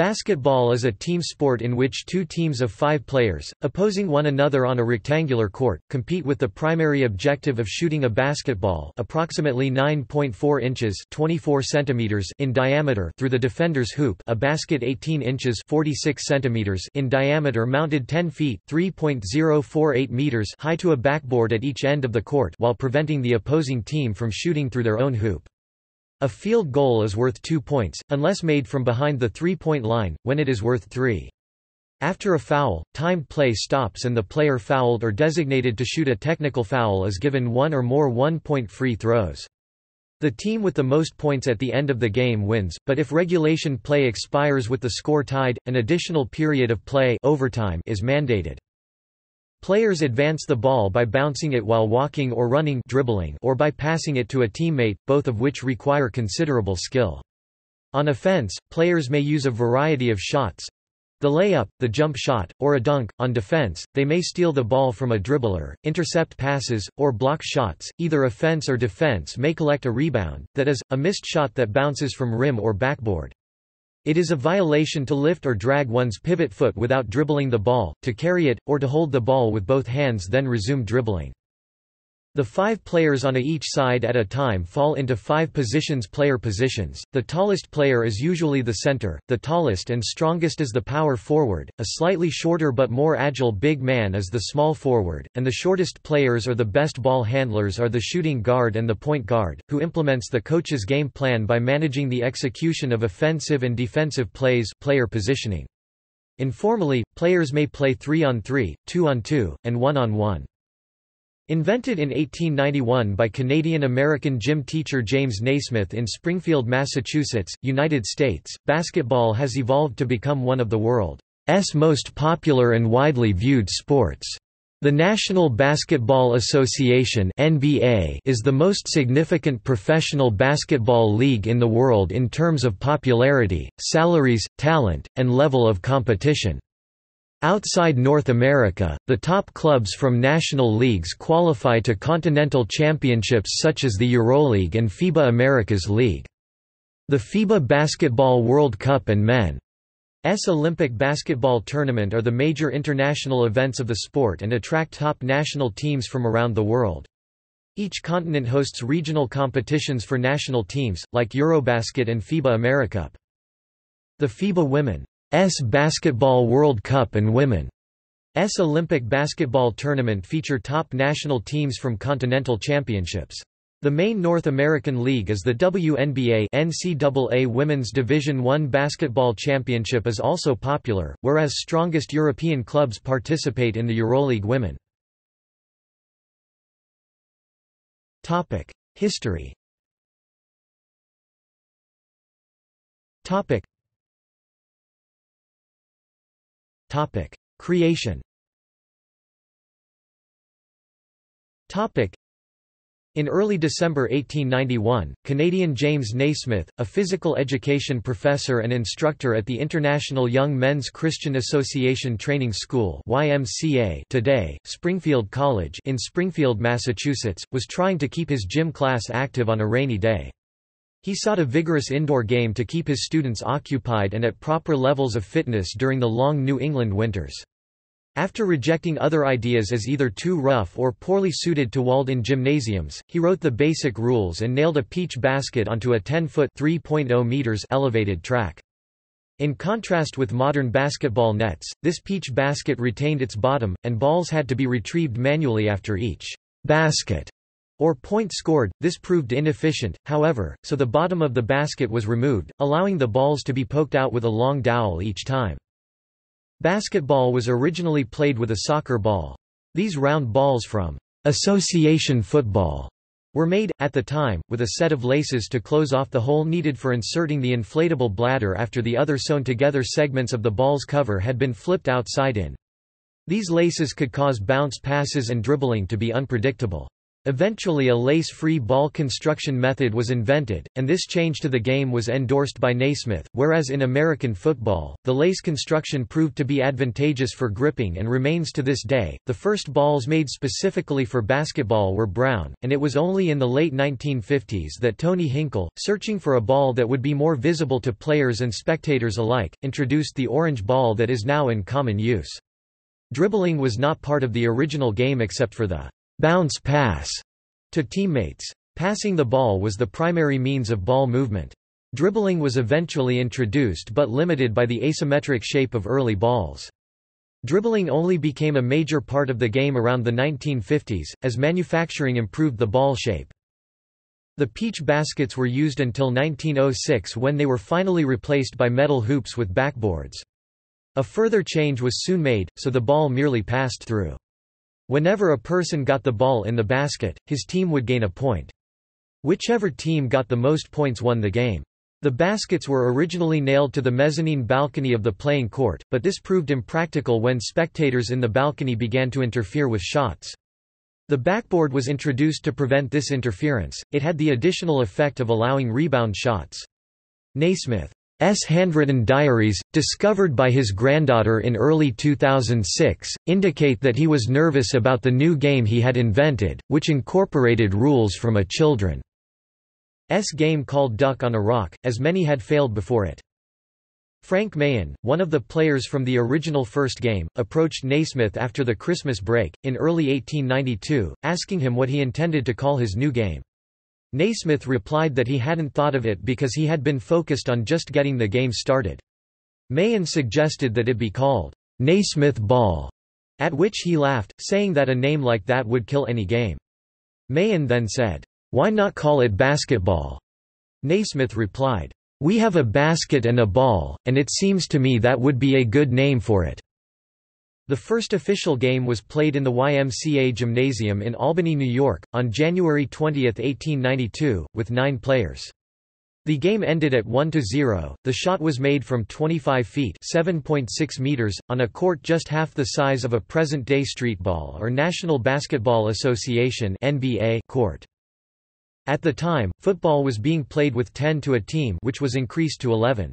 Basketball is a team sport in which two teams of five players, opposing one another on a rectangular court, compete with the primary objective of shooting a basketball approximately 9.4 inches 24 centimeters in diameter through the defender's hoop a basket 18 inches 46 centimeters in diameter mounted 10 feet 3.048 meters high to a backboard at each end of the court while preventing the opposing team from shooting through their own hoop. A field goal is worth two points, unless made from behind the three-point line, when it is worth three. After a foul, timed play stops and the player fouled or designated to shoot a technical foul is given one or more one-point free throws. The team with the most points at the end of the game wins, but if regulation play expires with the score tied, an additional period of play overtime is mandated. Players advance the ball by bouncing it while walking or running dribbling or by passing it to a teammate, both of which require considerable skill. On offense, players may use a variety of shots, the layup, the jump shot, or a dunk. On defense, they may steal the ball from a dribbler, intercept passes, or block shots. Either offense or defense may collect a rebound, that is, a missed shot that bounces from rim or backboard. It is a violation to lift or drag one's pivot foot without dribbling the ball, to carry it, or to hold the ball with both hands then resume dribbling. The five players on each side at a time fall into five positions player positions, the tallest player is usually the center, the tallest and strongest is the power forward, a slightly shorter but more agile big man is the small forward, and the shortest players or the best ball handlers are the shooting guard and the point guard, who implements the coach's game plan by managing the execution of offensive and defensive plays player positioning. Informally, players may play 3 on 3, 2 on 2, and 1 on 1. Invented in 1891 by Canadian-American gym teacher James Naismith in Springfield, Massachusetts, United States, basketball has evolved to become one of the world's most popular and widely viewed sports. The National Basketball Association (NBA) is the most significant professional basketball league in the world in terms of popularity, salaries, talent, and level of competition. Outside North America, the top clubs from national leagues qualify to continental championships such as the EuroLeague and FIBA Americas League. The FIBA Basketball World Cup and Men's Olympic Basketball Tournament are the major international events of the sport and attract top national teams from around the world. Each continent hosts regional competitions for national teams, like Eurobasket and FIBA Americup. The FIBA Women Basketball World Cup and Women's Olympic Basketball Tournament feature top national teams from continental championships. The main North American league is the WNBA NCAA Women's Division I Basketball Championship is also popular, whereas strongest European clubs participate in the EuroLeague Women. History Topic: Creation. Topic: in early December 1891, Canadian James Naismith, a physical education professor and instructor at the International Young Men's Christian Association Training School YMCA today, Springfield College in Springfield, Massachusetts, was trying to keep his gym class active on a rainy day. He sought a vigorous indoor game to keep his students occupied and at proper levels of fitness during the long New England winters. After rejecting other ideas as either too rough or poorly suited to walled-in gymnasiums, he wrote the basic rules and nailed a peach basket onto a 10-foot (3.0 meters) elevated track. In contrast with modern basketball nets, this peach basket retained its bottom, and balls had to be retrieved manually after each basket or point scored. This proved inefficient, however, so the bottom of the basket was removed, allowing the balls to be poked out with a long dowel each time. Basketball was originally played with a soccer ball. These round balls from association football were made, at the time, with a set of laces to close off the hole needed for inserting the inflatable bladder after the other sewn-together segments of the ball's cover had been flipped outside in. These laces could cause bounce passes and dribbling to be unpredictable. Eventually a lace-free ball construction method was invented, and this change to the game was endorsed by Naismith, whereas in American football, the lace construction proved to be advantageous for gripping and remains to this day. The first balls made specifically for basketball were brown, and it was only in the late 1950s that Tony Hinkle, searching for a ball that would be more visible to players and spectators alike, introduced the orange ball that is now in common use. Dribbling was not part of the original game except for the bounce pass to teammates. Passing the ball was the primary means of ball movement. Dribbling was eventually introduced but limited by the asymmetric shape of early balls. Dribbling only became a major part of the game around the 1950s, as manufacturing improved the ball shape. The peach baskets were used until 1906 when they were finally replaced by metal hoops with backboards. A further change was soon made, so the ball merely passed through. Whenever a person got the ball in the basket, his team would gain a point. Whichever team got the most points won the game. The baskets were originally nailed to the mezzanine balcony of the playing court, but this proved impractical when spectators in the balcony began to interfere with shots. The backboard was introduced to prevent this interference, it had the additional effect of allowing rebound shots. Naismith S. handwritten diaries, discovered by his granddaughter in early 2006, indicate that he was nervous about the new game he had invented, which incorporated rules from a children's game called Duck on a Rock, as many had failed before it. Frank Mahan, one of the players from the original first game, approached Naismith after the Christmas break, in early 1892, asking him what he intended to call his new game. Naismith replied that he hadn't thought of it because he had been focused on just getting the game started. Mahan suggested that it be called Naismith Ball, at which he laughed, saying that a name like that would kill any game. Mahan then said, Why not call it basketball? Naismith replied, We have a basket and a ball, and it seems to me that would be a good name for it. The first official game was played in the YMCA Gymnasium in Albany, New York, on January 20, 1892, with nine players. The game ended at 1–0, the shot was made from 25 feet meters, on a court just half the size of a present-day streetball or National Basketball Association NBA court. At the time, football was being played with 10 to a team which was increased to 11.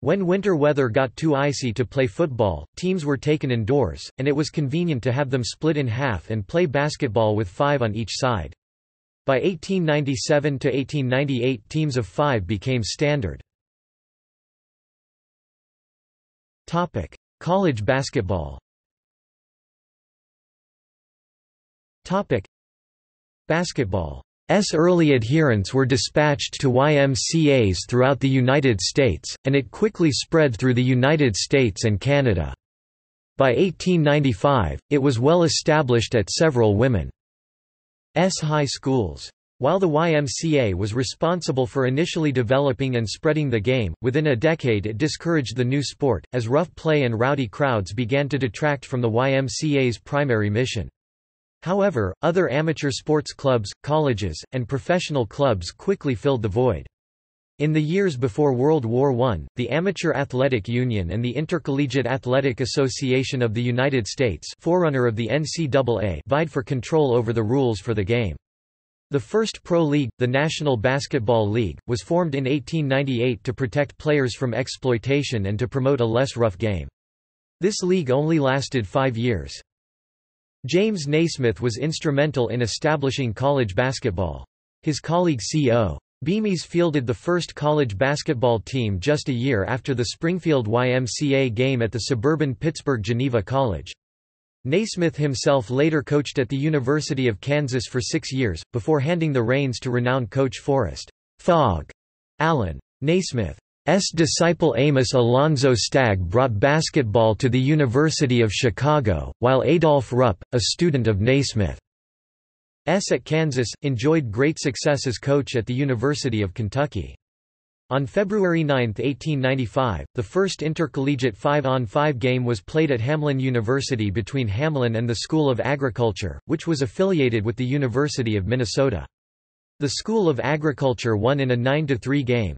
When winter weather got too icy to play football, teams were taken indoors, and it was convenient to have them split in half and play basketball with five on each side. By 1897 to 1898 teams of five became standard. College basketball. Topic: Basketball S early adherents were dispatched to YMCAs throughout the United States, and it quickly spread through the United States and Canada. By 1895, it was well established at several women's high schools. While the YMCA was responsible for initially developing and spreading the game, within a decade it discouraged the new sport, as rough play and rowdy crowds began to detract from the YMCA's primary mission. However, other amateur sports clubs, colleges, and professional clubs quickly filled the void. In the years before World War I, the Amateur Athletic Union and the Intercollegiate Athletic Association of the United States forerunner of the NCAA vied for control over the rules for the game. The first pro league, the National Basketball League, was formed in 1898 to protect players from exploitation and to promote a less rough game. This league only lasted five years. James Naismith was instrumental in establishing college basketball. His colleague C.O. Bemis fielded the first college basketball team just a year after the Springfield YMCA game at the suburban Pittsburgh Geneva College. Naismith himself later coached at the University of Kansas for six years, before handing the reins to renowned coach Forrest Phog Allen. Naismith. Disciple Amos Alonzo Stagg brought basketball to the University of Chicago, while Adolph Rupp, a student of Naismith S. at Kansas, enjoyed great success as coach at the University of Kentucky. On February 9, 1895, the first intercollegiate 5-on-5 game was played at Hamline University between Hamline and the School of Agriculture, which was affiliated with the University of Minnesota. The School of Agriculture won in a 9–3 game.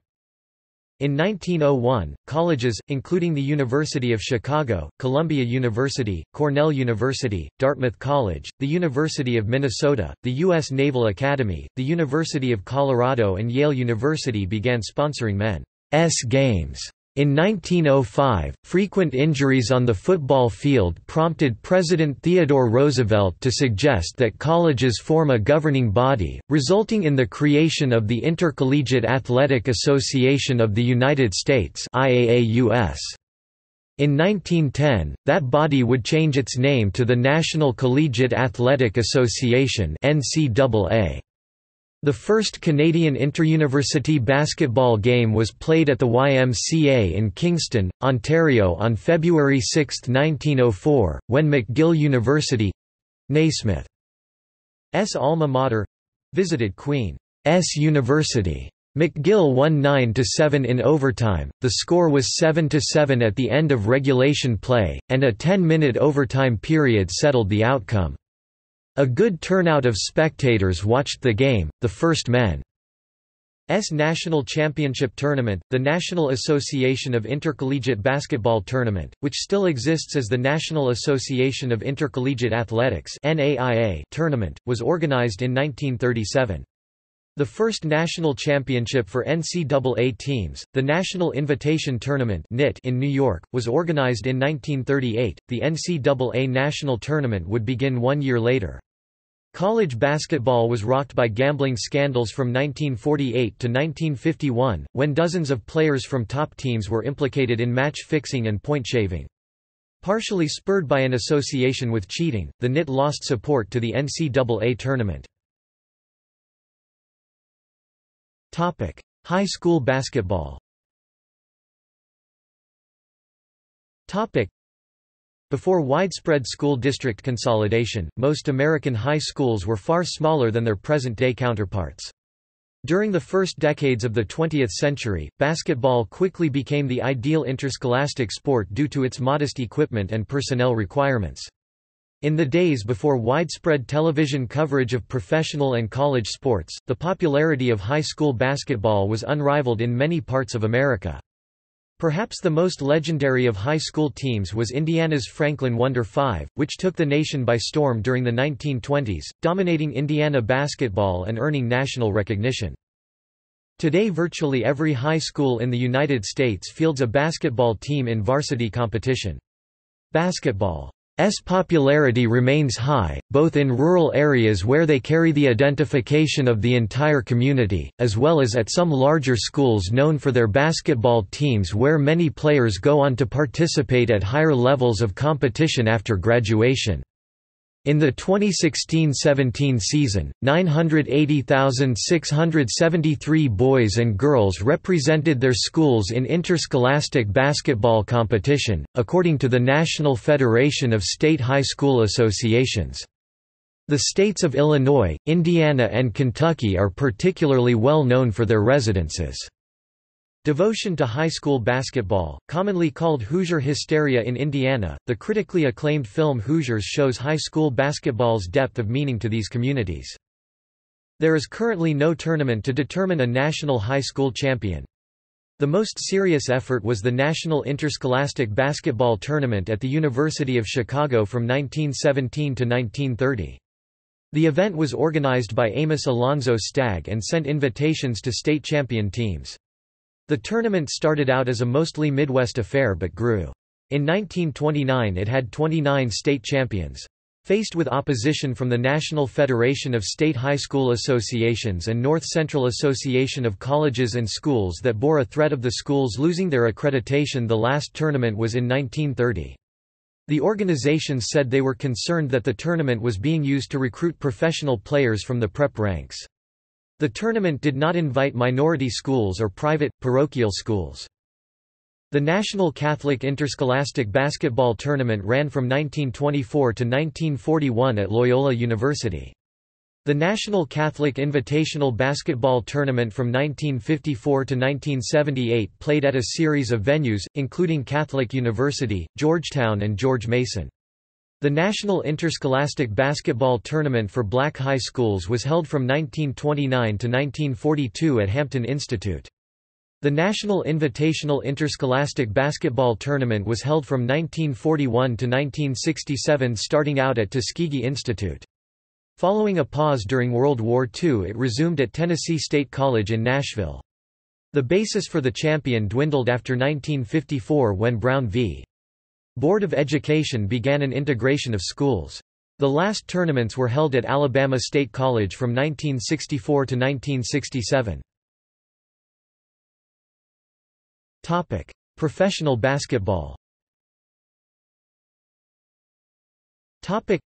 In 1901, colleges, including the University of Chicago, Columbia University, Cornell University, Dartmouth College, the University of Minnesota, the U.S. Naval Academy, the University of Colorado and Yale University began sponsoring men's games. In 1905, frequent injuries on the football field prompted President Theodore Roosevelt to suggest that colleges form a governing body, resulting in the creation of the Intercollegiate Athletic Association of the United States IAAUS. In 1910, that body would change its name to the National Collegiate Athletic Association NCAA. The first Canadian interuniversity basketball game was played at the YMCA in Kingston, Ontario on February 6, 1904, when McGill University—Naismith's alma mater—visited Queen's University. McGill won 9–7 in overtime, the score was 7–7 at the end of regulation play, and a 10-minute overtime period settled the outcome. A good turnout of spectators watched the game, the first men's National Championship Tournament, the National Association of Intercollegiate Basketball Tournament, which still exists as the National Association of Intercollegiate Athletics tournament, was organized in 1937. The first national championship for NCAA teams, the National Invitation Tournament in New York, was organized in 1938. The NCAA National Tournament would begin one year later. College basketball was rocked by gambling scandals from 1948 to 1951, when dozens of players from top teams were implicated in match fixing and point shaving. Partially spurred by an association with cheating, the NIT lost support to the NCAA tournament. High school basketball before widespread school district consolidation, most American high schools were far smaller than their present-day counterparts. During the first decades of the 20th century, basketball quickly became the ideal interscholastic sport due to its modest equipment and personnel requirements. In the days before widespread television coverage of professional and college sports, the popularity of high school basketball was unrivaled in many parts of America. Perhaps the most legendary of high school teams was Indiana's Franklin Wonder Five, which took the nation by storm during the 1920s, dominating Indiana basketball and earning national recognition. Today virtually every high school in the United States fields a basketball team in varsity competition. Basketball S popularity remains high, both in rural areas where they carry the identification of the entire community, as well as at some larger schools known for their basketball teams where many players go on to participate at higher levels of competition after graduation. In the 2016–17 season, 980,673 boys and girls represented their schools in interscholastic basketball competition, according to the National Federation of State High School Associations. The states of Illinois, Indiana and Kentucky are particularly well known for their residences. Devotion to high school basketball, commonly called Hoosier hysteria in Indiana, the critically acclaimed film Hoosiers shows high school basketball's depth of meaning to these communities. There is currently no tournament to determine a national high school champion. The most serious effort was the National Interscholastic Basketball Tournament at the University of Chicago from 1917 to 1930. The event was organized by Amos Alonzo Stagg and sent invitations to state champion teams. The tournament started out as a mostly Midwest affair but grew. In 1929 it had 29 state champions. Faced with opposition from the National Federation of State High School Associations and North Central Association of Colleges and Schools that bore a threat of the schools losing their accreditation the last tournament was in 1930. The organizations said they were concerned that the tournament was being used to recruit professional players from the prep ranks. The tournament did not invite minority schools or private, parochial schools. The National Catholic Interscholastic Basketball Tournament ran from 1924 to 1941 at Loyola University. The National Catholic Invitational Basketball Tournament from 1954 to 1978 played at a series of venues, including Catholic University, Georgetown and George Mason. The National Interscholastic Basketball Tournament for black high schools was held from 1929 to 1942 at Hampton Institute. The National Invitational Interscholastic Basketball Tournament was held from 1941 to 1967 starting out at Tuskegee Institute. Following a pause during World War II it resumed at Tennessee State College in Nashville. The basis for the champion dwindled after 1954 when Brown v. Board of Education began an integration of schools. The last tournaments were held at Alabama State College from 1964 to 1967. Topic: Professional basketball. Topic: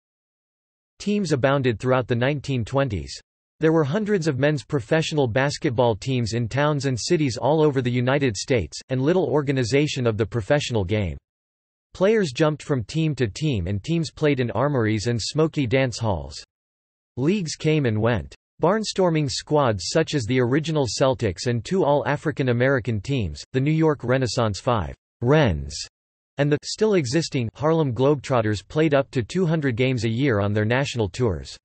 Teams abounded throughout the 1920s. There were hundreds of men's professional basketball teams in towns and cities all over the United States, and little organization of the professional game. Players jumped from team to team and teams played in armories and smoky dance halls. Leagues came and went. Barnstorming squads such as the original Celtics and two All-African American teams, the New York Renaissance Five Rens, and the still existing Harlem Globetrotters played up to 200 games a year on their national tours.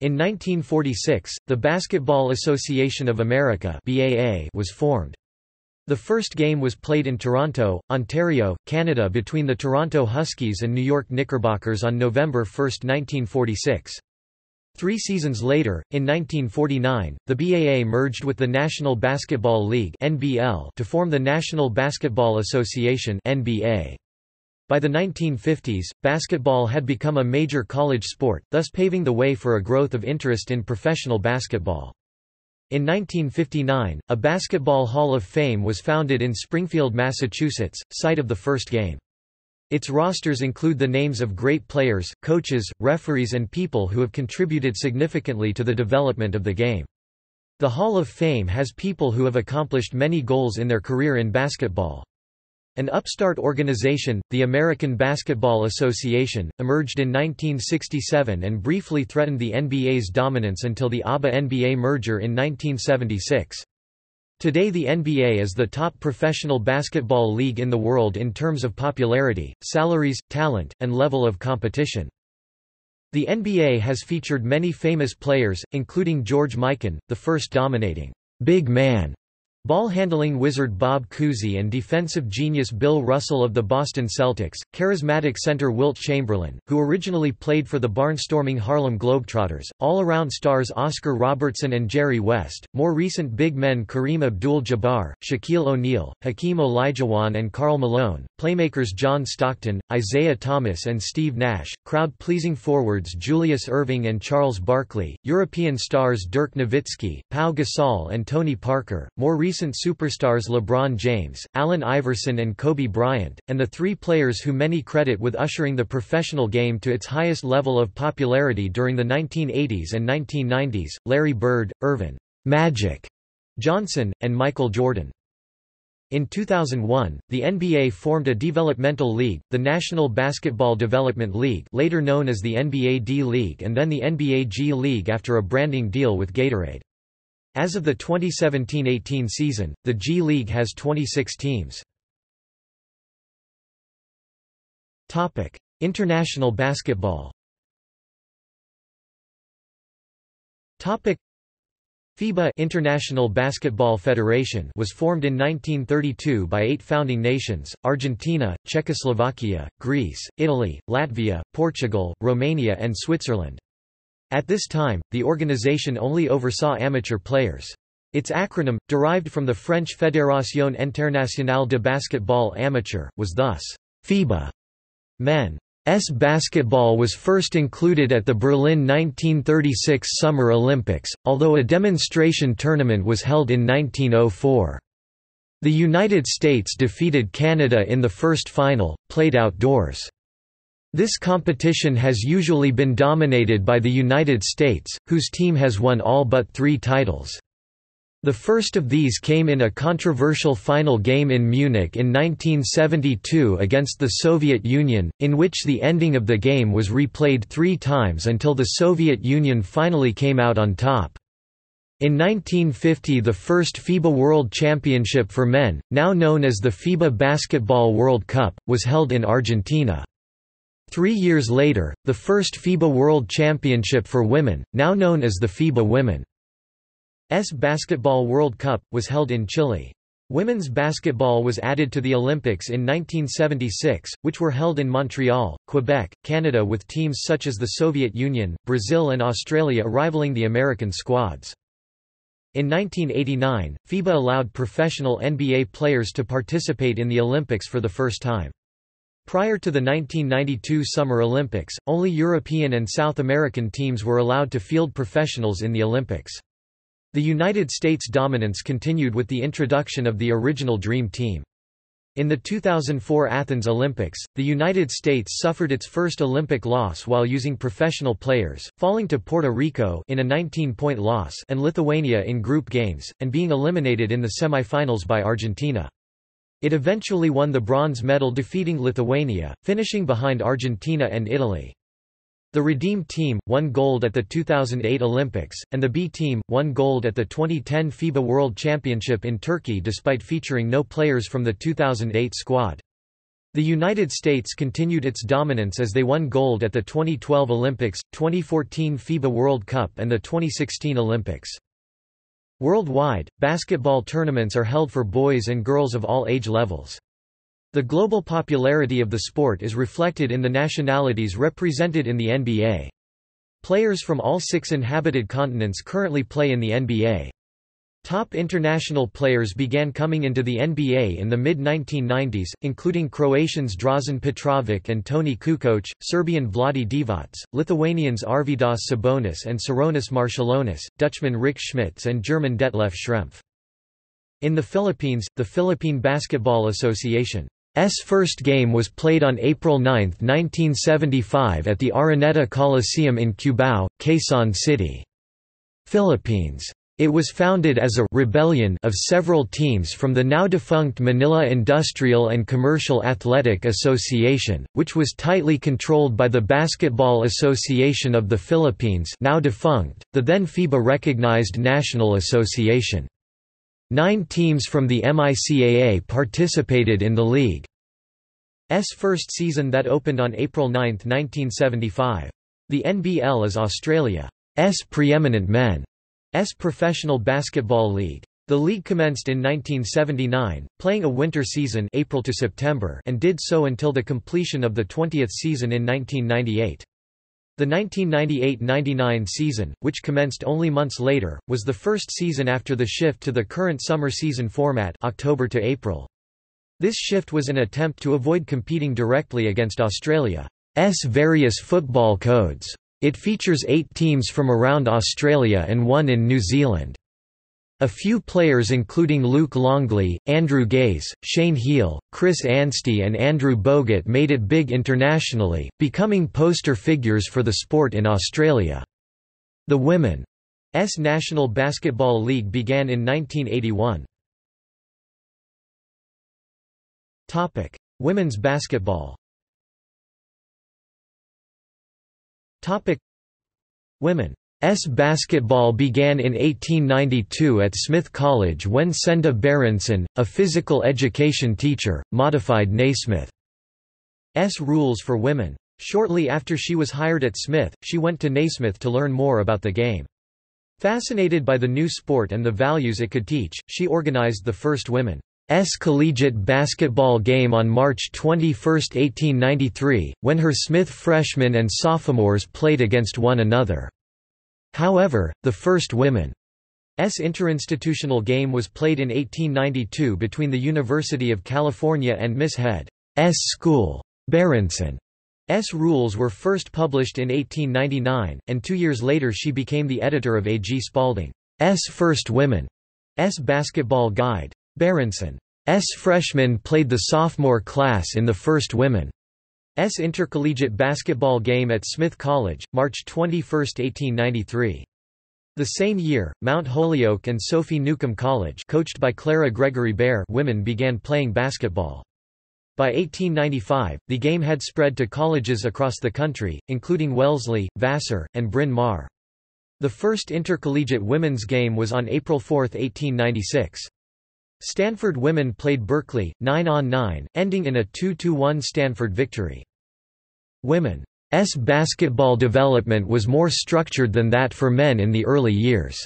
In 1946, the Basketball Association of America BAA was formed. The first game was played in Toronto, Ontario, Canada between the Toronto Huskies and New York Knickerbockers on November 1, 1946. Three seasons later, in 1949, the BAA merged with the National Basketball League (NBL) to form the National Basketball Association (NBA). By the 1950s, basketball had become a major college sport, thus paving the way for a growth of interest in professional basketball. In 1959, a Basketball Hall of Fame was founded in Springfield, Massachusetts, site of the first game. Its rosters include the names of great players, coaches, referees and people who have contributed significantly to the development of the game. The Hall of Fame has people who have accomplished many goals in their career in basketball. An upstart organization, the American Basketball Association, emerged in 1967 and briefly threatened the NBA's dominance until the ABA-NBA merger in 1976. Today the NBA is the top professional basketball league in the world in terms of popularity, salaries, talent, and level of competition. The NBA has featured many famous players, including George Mikan, the first dominating big man Ball-handling wizard Bob Cousy and defensive genius Bill Russell of the Boston Celtics, charismatic center Wilt Chamberlain, who originally played for the barnstorming Harlem Globetrotters, all-around stars Oscar Robertson and Jerry West, more recent big men Kareem Abdul-Jabbar, Shaquille O'Neal, Hakeem Olajuwon and Karl Malone, playmakers John Stockton, Isiah Thomas and Steve Nash, crowd-pleasing forwards Julius Erving and Charles Barkley, European stars Dirk Nowitzki, Pau Gasol and Tony Parker, more recent recent superstars LeBron James, Allen Iverson and Kobe Bryant, and the three players who many credit with ushering the professional game to its highest level of popularity during the 1980s and 1990s, Larry Bird, Earvin Magic Johnson, and Michael Jordan. In 2001, the NBA formed a developmental league, the National Basketball Development League later known as the NBA D-League and then the NBA G-League after a branding deal with Gatorade. As of the 2017–18 season, the G League has 26 teams. Topic: International basketball. Topic: FIBA International Basketball Federation was formed in 1932 by eight founding nations, Argentina, Czechoslovakia, Greece, Italy, Latvia, Portugal, Romania and Switzerland. At this time, the organization only oversaw amateur players. Its acronym, derived from the French Fédération Internationale de Basketball Amateur, was thus FIBA. Men's basketball was first included at the Berlin 1936 Summer Olympics, although a demonstration tournament was held in 1904. The United States defeated Canada in the first final, played outdoors. This competition has usually been dominated by the United States, whose team has won all but three titles. The first of these came in a controversial final game in Munich in 1972 against the Soviet Union, in which the ending of the game was replayed three times until the Soviet Union finally came out on top. In 1950 the first FIBA World Championship for men, now known as the FIBA Basketball World Cup, was held in Argentina. Three years later, the first FIBA World Championship for women, now known as the FIBA Women's Basketball World Cup, was held in Chile. Women's basketball was added to the Olympics in 1976, which were held in Montreal, Quebec, Canada with teams such as the Soviet Union, Brazil and Australia rivaling the American squads. In 1989, FIBA allowed professional NBA players to participate in the Olympics for the first time. Prior to the 1992 Summer Olympics, only European and South American teams were allowed to field professionals in the Olympics. The United States dominance continued with the introduction of the original Dream Team. In the 2004 Athens Olympics, the United States suffered its first Olympic loss while using professional players, falling to Puerto Rico in a 19-point loss and Lithuania in group games, and being eliminated in the semifinals by Argentina. It eventually won the bronze medal defeating Lithuania, finishing behind Argentina and Italy. The Redeem team, won gold at the 2008 Olympics, and the B team, won gold at the 2010 FIBA World Championship in Turkey despite featuring no players from the 2008 squad. The United States continued its dominance as they won gold at the 2012 Olympics, 2014 FIBA World Cup and the 2016 Olympics. Worldwide, basketball tournaments are held for boys and girls of all age levels. The global popularity of the sport is reflected in the nationalities represented in the NBA. Players from all six inhabited continents currently play in the NBA. Top international players began coming into the NBA in the mid-1990s, including Croatians Drazen Petrovic and Toni Kukoc, Serbian Vlade Divac, Lithuanians Arvydas Sabonis and Sarunas Marciulionis, Dutchman Rik Smits and German Detlef Schrempf. In the Philippines, the Philippine Basketball Association's first game was played on April 9, 1975 at the Araneta Coliseum in Cubao, Quezon City. Philippines. It was founded as a rebellion of several teams from the now-defunct Manila Industrial and Commercial Athletic Association, which was tightly controlled by the Basketball Association of the Philippines now defunct, the then FIBA-recognized National Association. Nine teams from the MICAA participated in the league's first season that opened on April 9, 1975. The NBL is Australia's preeminent men's professional basketball league. The league commenced in 1979, playing a winter season April to September and did so until the completion of the 20th season in 1998. The 1998–99 season, which commenced only months later, was the first season after the shift to the current summer season format October to April. This shift was an attempt to avoid competing directly against Australia's various football codes. It features eight teams from around Australia and one in New Zealand. A few players including Luke Longley, Andrew Gaze, Shane Heal, Chris Anstey and Andrew Bogut made it big internationally, becoming poster figures for the sport in Australia. The Women's National Basketball League began in 1981. Women's basketball Women S basketball began in 1892 at Smith College when Senda Berenson, a physical education teacher, modified Naismith's rules for women. Shortly after she was hired at Smith, she went to Naismith to learn more about the game. Fascinated by the new sport and the values it could teach, she organized the first women's collegiate basketball game on March 21, 1893, when her Smith freshmen and sophomores played against one another. However, the first women's interinstitutional game was played in 1892 between the University of California and Miss Head's school. Berenson's rules were first published in 1899, and two years later she became the editor of A. G. Spalding's First Women's Basketball Guide. Berenson's freshmen played the sophomore class in the first women's intercollegiate basketball game at Smith College, March 21, 1893. The same year, Mount Holyoke and Sophie Newcomb College coached by Clara Gregory Baer women began playing basketball. By 1895, the game had spread to colleges across the country, including Wellesley, Vassar, and Bryn Mawr. The first intercollegiate women's game was on April 4, 1896. Stanford women played Berkeley, 9 on 9, ending in a 2–1 Stanford victory. Women's basketball development was more structured than that for men in the early years.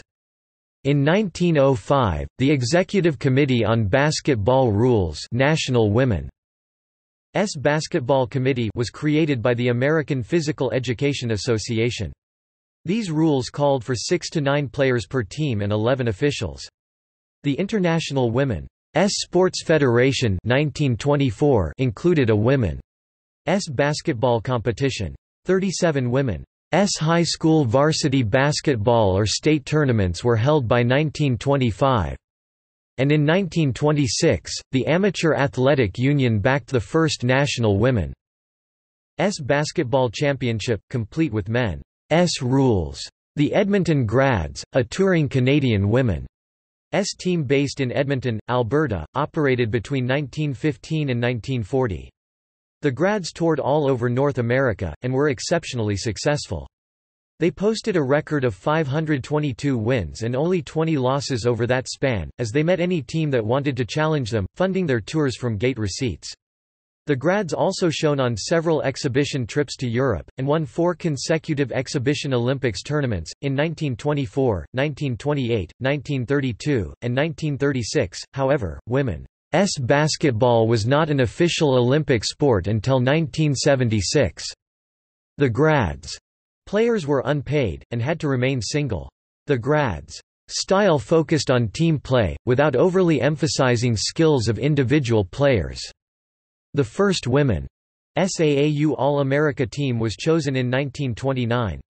In 1905, the Executive Committee on Basketball Rules National Women's Basketball Committee was created by the American Physical Education Association. These rules called for 6 to 9 players per team and 11 officials. The International Women's Sports Federation 1924 included a women's basketball competition. 37 women S high school varsity basketball or state tournaments were held by 1925. And in 1926, the Amateur Athletic Union backed the first national women's basketball championship, complete with men's rules. The Edmonton Grads, a touring Canadian women's team based in Edmonton, Alberta, operated between 1915 and 1940. The grads toured all over North America, and were exceptionally successful. They posted a record of 522 wins and only 20 losses over that span, as they met any team that wanted to challenge them, funding their tours from gate receipts. The grads also shone on several exhibition trips to Europe, and won four consecutive exhibition Olympics tournaments, in 1924, 1928, 1932, and 1936. However, women S basketball was not an official Olympic sport until 1976. The grads players were unpaid, and had to remain single. The grads style focused on team play, without overly emphasizing skills of individual players. The first women's SAAU All-America team was chosen in 1929.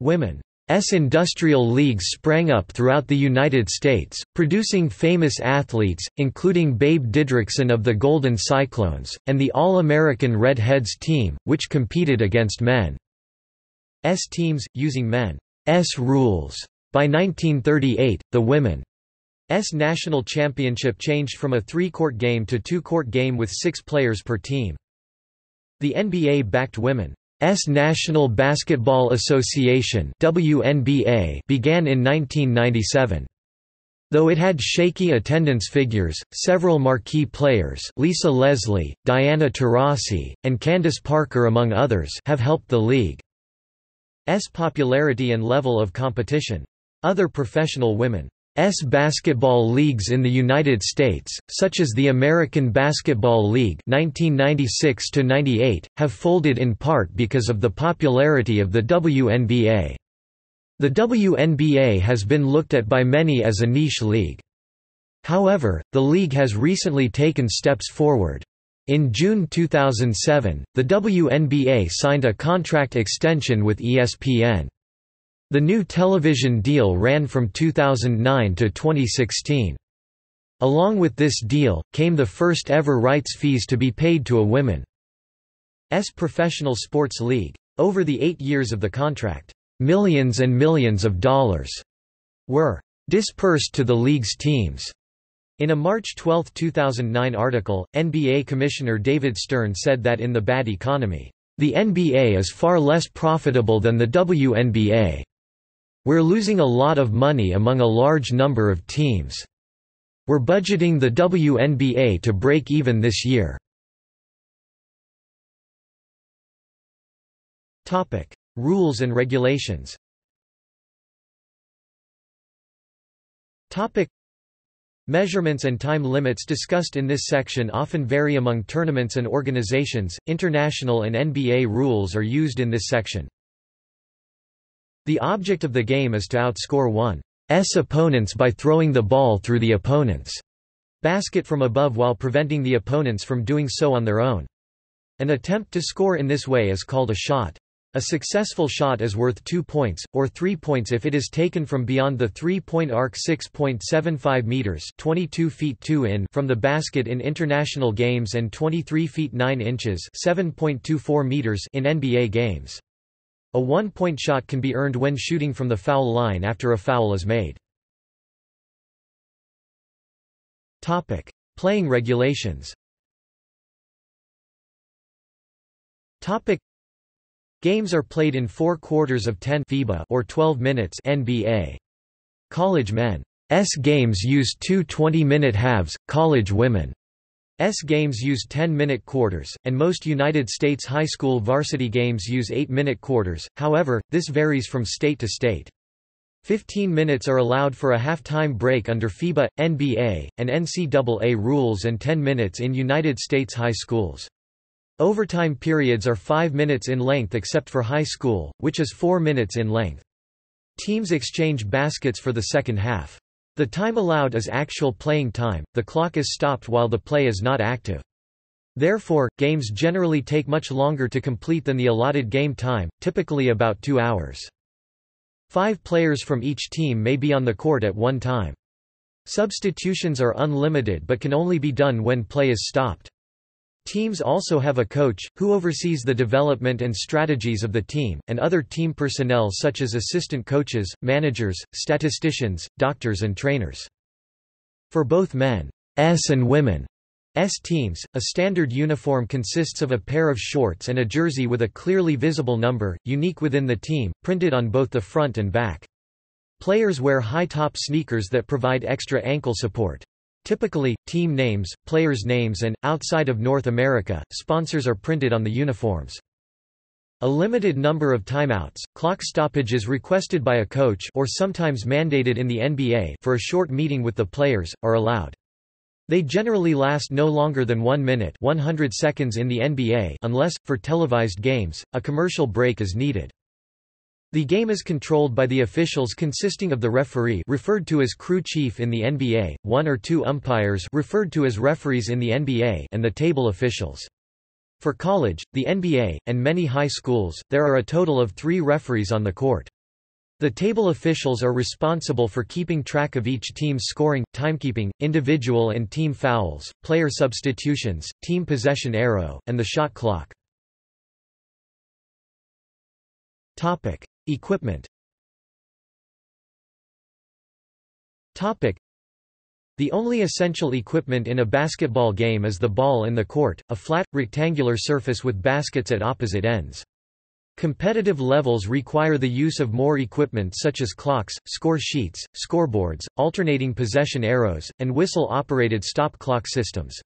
Women S industrial leagues sprang up throughout the United States, producing famous athletes, including Babe Didrikson of the Golden Cyclones, and the All-American Red-Heads team, which competed against men's teams, using men's rules. By 1938, the women's national championship changed from a three-court game to two-court game with six players per team. The NBA backed women's S National Basketball Association WNBA began in 1997. Though it had shaky attendance figures, several marquee players Lisa Leslie, Diana Taurasi, and Candace Parker among others have helped the league's popularity and level of competition. Other professional women S basketball leagues in the United States, such as the American Basketball League 1996 have folded in part because of the popularity of the WNBA. The WNBA has been looked at by many as a niche league. However, the league has recently taken steps forward. In June 2007, the WNBA signed a contract extension with ESPN. The new television deal ran from 2009 to 2016. Along with this deal, came the first ever rights fees to be paid to a women's professional sports league. Over the eight years of the contract, millions and millions of dollars were dispersed to the league's teams. In a March 12, 2009 article, NBA Commissioner David Stern said that in the bad economy, the NBA is far less profitable than the WNBA. We're losing a lot of money among a large number of teams. We're budgeting the WNBA to break even this year. Topic: Rules and regulations. Topic: Measurements and time limits discussed in this section often vary among tournaments and organizations. International and NBA rules are used in this section. The object of the game is to outscore one's opponents by throwing the ball through the opponent's basket from above while preventing the opponents from doing so on their own. An attempt to score in this way is called a shot. A successful shot is worth 2 points, or 3 points if it is taken from beyond the three-point arc 6.75 meters 22 feet 2 in from the basket in international games and 23 feet 9 inches 7.24 meters in NBA games. A one-point shot can be earned when shooting from the foul line after a foul is made. Topic: Playing regulations. Topic: Games are played in 4 quarters of 10 FIBA or 12 minutes NBA. College men's games use two 20-minute halves, college women S games use 10-minute quarters, and most United States high school varsity games use 8-minute quarters, however, this varies from state to state. Fifteen minutes are allowed for a half-time break under FIBA, NBA, and NCAA rules and 10 minutes in United States high schools. Overtime periods are 5 minutes in length except for high school, which is 4 minutes in length. Teams exchange baskets for the second half. The time allowed is actual playing time, the clock is stopped while the play is not active. Therefore, games generally take much longer to complete than the allotted game time, typically about two hours. Five players from each team may be on the court at one time. Substitutions are unlimited but can only be done when play is stopped. Teams also have a coach, who oversees the development and strategies of the team, and other team personnel such as assistant coaches, managers, statisticians, doctors and trainers. For both men's and women S teams, a standard uniform consists of a pair of shorts and a jersey with a clearly visible number, unique within the team, printed on both the front and back. Players wear high-top sneakers that provide extra ankle support. Typically, team names, players' names and, outside of North America, sponsors are printed on the uniforms. A limited number of timeouts, clock stoppages requested by a coach or sometimes mandated in the NBA for a short meeting with the players, are allowed. They generally last no longer than 1 minute 100 seconds in the NBA unless, for televised games, a commercial break is needed. The game is controlled by the officials consisting of the referee referred to as crew chief in the NBA, one or two umpires referred to as referees in the NBA and the table officials. For college, the NBA, and many high schools, there are a total of three referees on the court. The table officials are responsible for keeping track of each team's scoring, timekeeping, individual and team fouls, player substitutions, team possession arrow, and the shot clock. Topic: Equipment. Topic: The only essential equipment in a basketball game is the ball in the court, a flat, rectangular surface with baskets at opposite ends. Competitive levels require the use of more equipment such as clocks, score sheets, scoreboards, alternating possession arrows, and whistle-operated stop clock systems.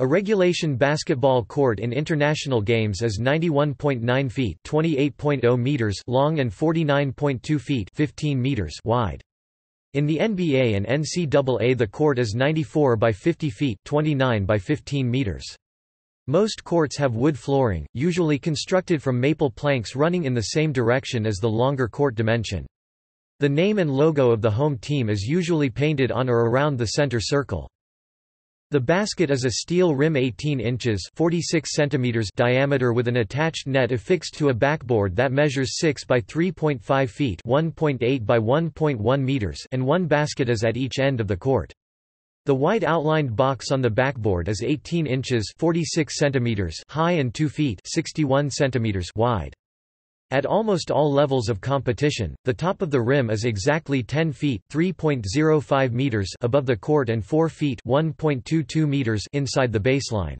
A regulation basketball court in international games is 91.9 feet (28.0 meters) long and 49.2 feet (15 meters) wide. In the NBA and NCAA the court is 94 by 50 feet (29 by 15 meters). Most courts have wood flooring, usually constructed from maple planks running in the same direction as the longer court dimension. The name and logo of the home team is usually painted on or around the center circle. The basket is a steel rim 18 inches 46 centimeters diameter with an attached net affixed to a backboard that measures 6 by 3.5 feet 1.8 by 1.1 meters and one basket is at each end of the court. The white outlined box on the backboard is 18 inches 46 centimeters high and 2 feet 61 centimeters wide. At almost all levels of competition, the top of the rim is exactly 10 feet 3.05 meters above the court and 4 feet 1.22 meters inside the baseline.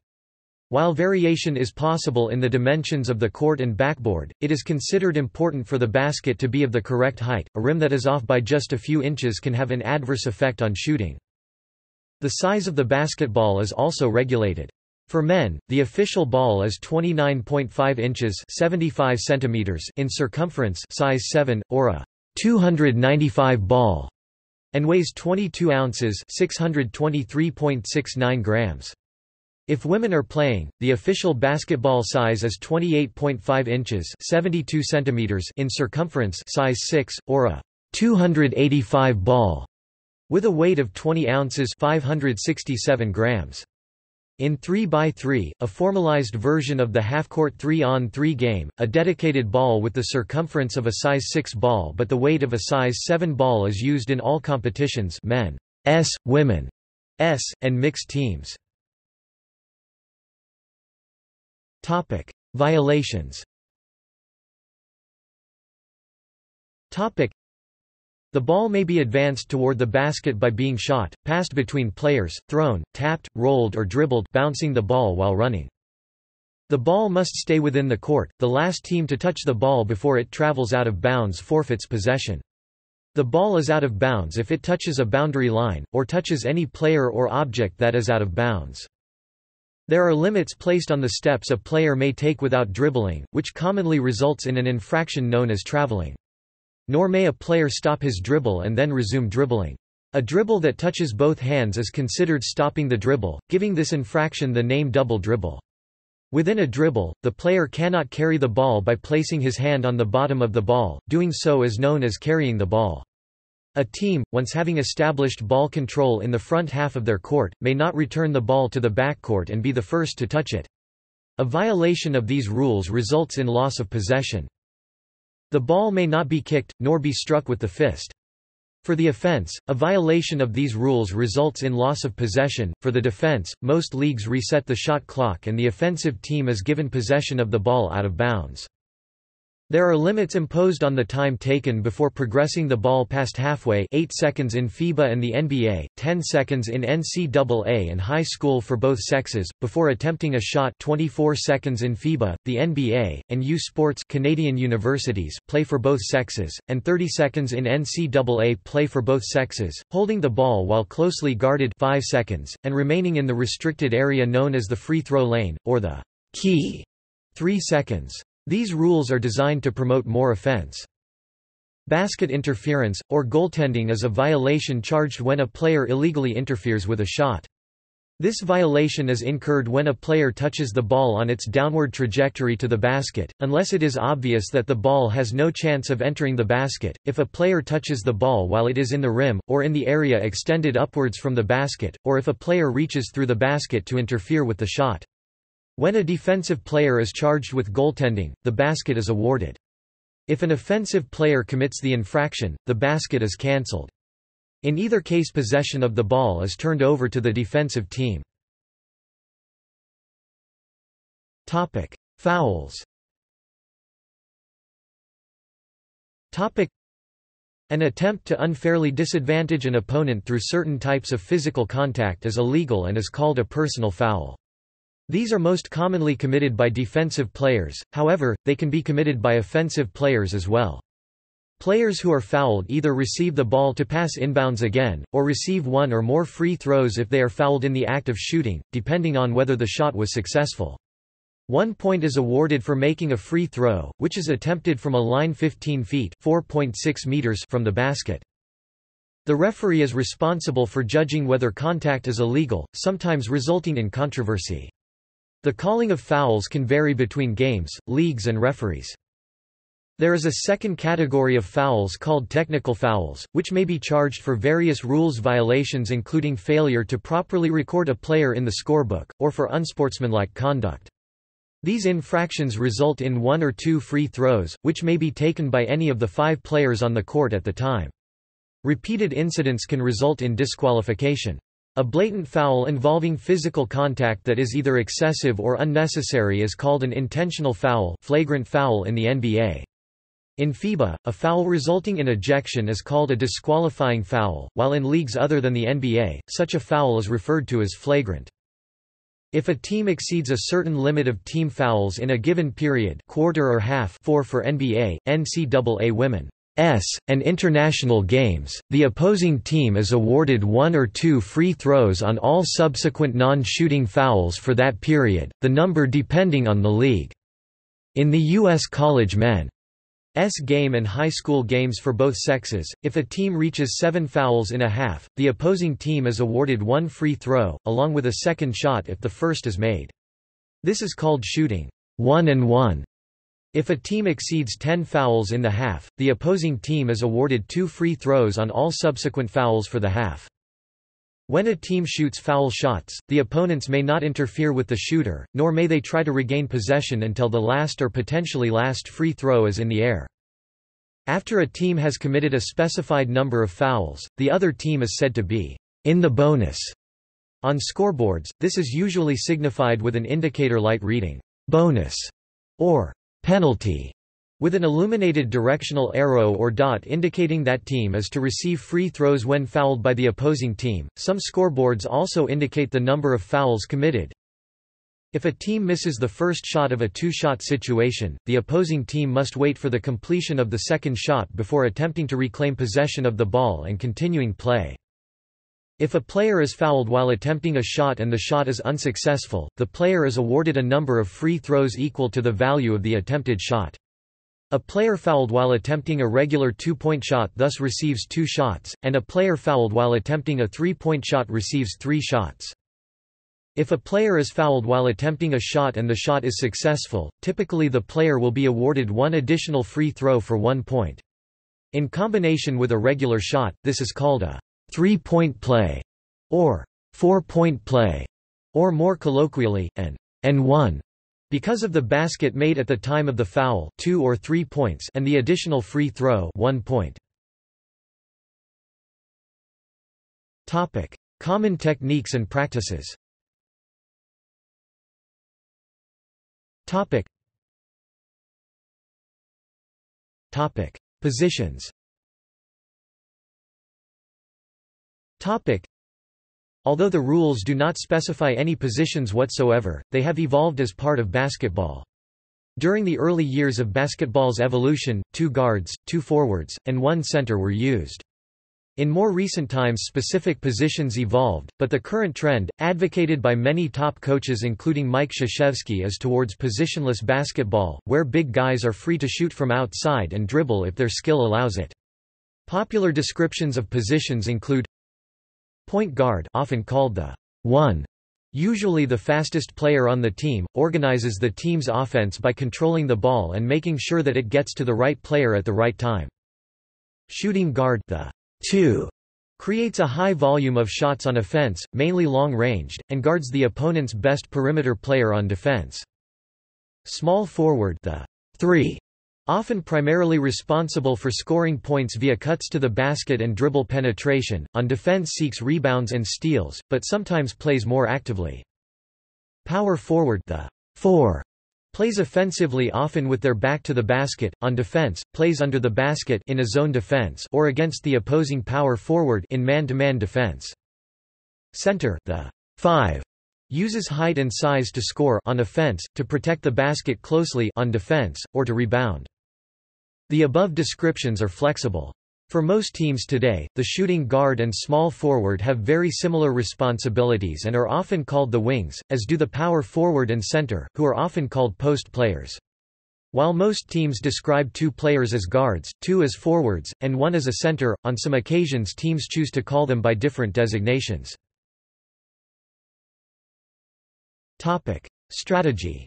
While variation is possible in the dimensions of the court and backboard, it is considered important for the basket to be of the correct height. A rim that is off by just a few inches can have an adverse effect on shooting. The size of the basketball is also regulated. For men, the official ball is 29.5 inches 75 centimeters in circumference size 7, or a 295 ball, and weighs 22 ounces 623.69 grams. If women are playing, the official basketball size is 28.5 inches 72 centimeters in circumference size 6, or a 285 ball, with a weight of 20 ounces 567 grams. In 3x3, a formalized version of the half-court 3-on-3 game, a dedicated ball with the circumference of a size 6 ball but the weight of a size 7 ball is used in all competitions men, S, women, S, and mixed teams. Topic: Violations. Topic: the ball may be advanced toward the basket by being shot, passed between players, thrown, tapped, rolled or dribbled bouncing the ball while running. The ball must stay within the court, the last team to touch the ball before it travels out of bounds forfeits possession. The ball is out of bounds if it touches a boundary line, or touches any player or object that is out of bounds. There are limits placed on the steps a player may take without dribbling, which commonly results in an infraction known as traveling. Nor may a player stop his dribble and then resume dribbling. A dribble that touches both hands is considered stopping the dribble, giving this infraction the name double dribble. Within a dribble, the player cannot carry the ball by placing his hand on the bottom of the ball, doing so is known as carrying the ball. A team, once having established ball control in the front half of their court, may not return the ball to the backcourt and be the first to touch it. A violation of these rules results in loss of possession. The ball may not be kicked, nor be struck with the fist. For the offense, a violation of these rules results in loss of possession. For the defense, most leagues reset the shot clock and the offensive team is given possession of the ball out of bounds. There are limits imposed on the time taken before progressing the ball past halfway 8 seconds in FIBA and the NBA, 10 seconds in NCAA and high school for both sexes, before attempting a shot 24 seconds in FIBA, the NBA, and U Sports Canadian universities play for both sexes, and 30 seconds in NCAA play for both sexes, holding the ball while closely guarded 5 seconds, and remaining in the restricted area known as the free throw lane, or the key 3 seconds. These rules are designed to promote more offense. Basket interference, or goaltending is a violation charged when a player illegally interferes with a shot. This violation is incurred when a player touches the ball on its downward trajectory to the basket, unless it is obvious that the ball has no chance of entering the basket, if a player touches the ball while it is in the rim, or in the area extended upwards from the basket, or if a player reaches through the basket to interfere with the shot. When a defensive player is charged with goaltending, the basket is awarded. If an offensive player commits the infraction, the basket is cancelled. In either case possession of the ball is turned over to the defensive team. Topic: Fouls. Topic: An attempt to unfairly disadvantage an opponent through certain types of physical contact is illegal and is called a personal foul. These are most commonly committed by defensive players, however, they can be committed by offensive players as well. Players who are fouled either receive the ball to pass inbounds again, or receive one or more free throws if they are fouled in the act of shooting, depending on whether the shot was successful. One point is awarded for making a free throw, which is attempted from a line 15 feet meters from the basket. The referee is responsible for judging whether contact is illegal, sometimes resulting in controversy. The calling of fouls can vary between games, leagues and referees. There is a second category of fouls called technical fouls, which may be charged for various rules violations including failure to properly record a player in the scorebook, or for unsportsmanlike conduct. These infractions result in one or two free throws, which may be taken by any of the five players on the court at the time. Repeated incidents can result in disqualification. A blatant foul involving physical contact that is either excessive or unnecessary is called an intentional foul, flagrant foul in the NBA. In FIBA, a foul resulting in ejection is called a disqualifying foul, while in leagues other than the NBA, such a foul is referred to as flagrant. If a team exceeds a certain limit of team fouls in a given period quarter or half 4 for NBA, NCAA women S, and international games, the opposing team is awarded one or two free throws on all subsequent non-shooting fouls for that period, the number depending on the league. In the U.S. college men's game and high school games for both sexes, if a team reaches seven fouls in a half, the opposing team is awarded one free throw, along with a second shot if the first is made. This is called shooting one and one if a team exceeds 10 fouls in the half, the opposing team is awarded two free throws on all subsequent fouls for the half. When a team shoots foul shots, the opponents may not interfere with the shooter, nor may they try to regain possession until the last or potentially last free throw is in the air. After a team has committed a specified number of fouls, the other team is said to be in the bonus. On scoreboards, this is usually signified with an indicator light reading bonus or penalty with an illuminated directional arrow or dot indicating that team is to receive free throws when fouled by the opposing team. Some scoreboards also indicate the number of fouls committed. If a team misses the first shot of a two-shot situation, the opposing team must wait for the completion of the second shot before attempting to reclaim possession of the ball and continuing play. If a player is fouled while attempting a shot and the shot is unsuccessful, the player is awarded a number of free throws equal to the value of the attempted shot. A player fouled while attempting a regular two-point shot thus receives two shots, and a player fouled while attempting a three-point shot receives three shots. If a player is fouled while attempting a shot and the shot is successful, typically the player will be awarded one additional free throw for one point. In combination with a regular shot, this is called a three-point play, or four-point play, or more colloquially, an and-one. Because of the basket made at the time of the foul two or three points and the additional free throw one point. Topic. Common techniques and practices Topic. Topic. Positions Topic. Although the rules do not specify any positions whatsoever, they have evolved as part of basketball. During the early years of basketball's evolution, two guards, two forwards, and one center were used. In more recent times specific positions evolved, but the current trend, advocated by many top coaches including Mike Krzyzewski is towards positionless basketball, where big guys are free to shoot from outside and dribble if their skill allows it. Popular descriptions of positions include Point guard often called the one, usually the fastest player on the team, organizes the team's offense by controlling the ball and making sure that it gets to the right player at the right time. Shooting guard the two creates a high volume of shots on offense, mainly long-ranged, and guards the opponent's best perimeter player on defense. Small forward the three Often primarily responsible for scoring points via cuts to the basket and dribble penetration, on defense seeks rebounds and steals, but sometimes plays more actively. Power forward the four plays offensively often with their back to the basket, on defense, plays under the basket in a zone defense or against the opposing power forward in man-to-man -man defense. Center the five uses height and size to score on offense, to protect the basket closely on defense, or to rebound. The above descriptions are flexible. For most teams today, the shooting guard and small forward have very similar responsibilities and are often called the wings, as do the power forward and center, who are often called post players. While most teams describe two players as guards, two as forwards, and one as a center, on some occasions teams choose to call them by different designations. Topic. Strategy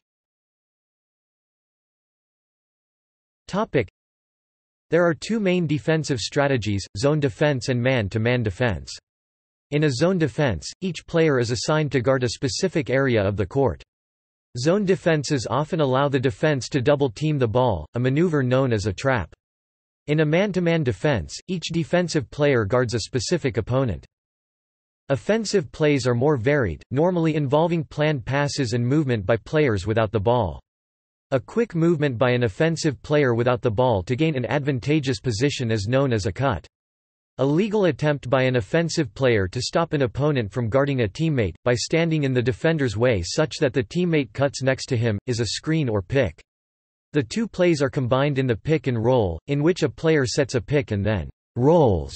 there are two main defensive strategies, zone defense and man-to-man -man defense. In a zone defense, each player is assigned to guard a specific area of the court. Zone defenses often allow the defense to double-team the ball, a maneuver known as a trap. In a man-to-man -man defense, each defensive player guards a specific opponent. Offensive plays are more varied, normally involving planned passes and movement by players without the ball. A quick movement by an offensive player without the ball to gain an advantageous position is known as a cut. A legal attempt by an offensive player to stop an opponent from guarding a teammate, by standing in the defender's way such that the teammate cuts next to him, is a screen or pick. The two plays are combined in the pick and roll, in which a player sets a pick and then rolls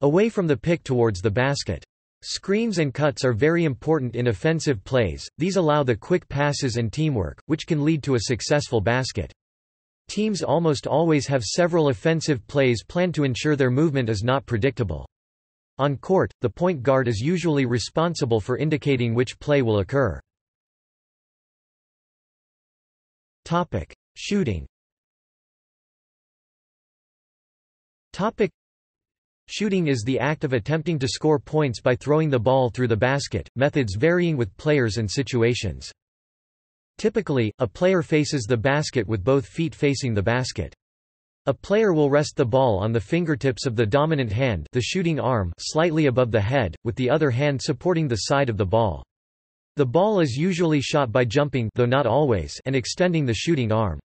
away from the pick towards the basket. Screens and cuts are very important in offensive plays, these allow the quick passes and teamwork, which can lead to a successful basket. Teams almost always have several offensive plays planned to ensure their movement is not predictable. On court, the point guard is usually responsible for indicating which play will occur. Topic: Shooting Shooting is the act of attempting to score points by throwing the ball through the basket, methods varying with players and situations. Typically, a player faces the basket with both feet facing the basket. A player will rest the ball on the fingertips of the dominant hand the shooting arm slightly above the head, with the other hand supporting the side of the ball. The ball is usually shot by jumping though not always and extending the shooting arm.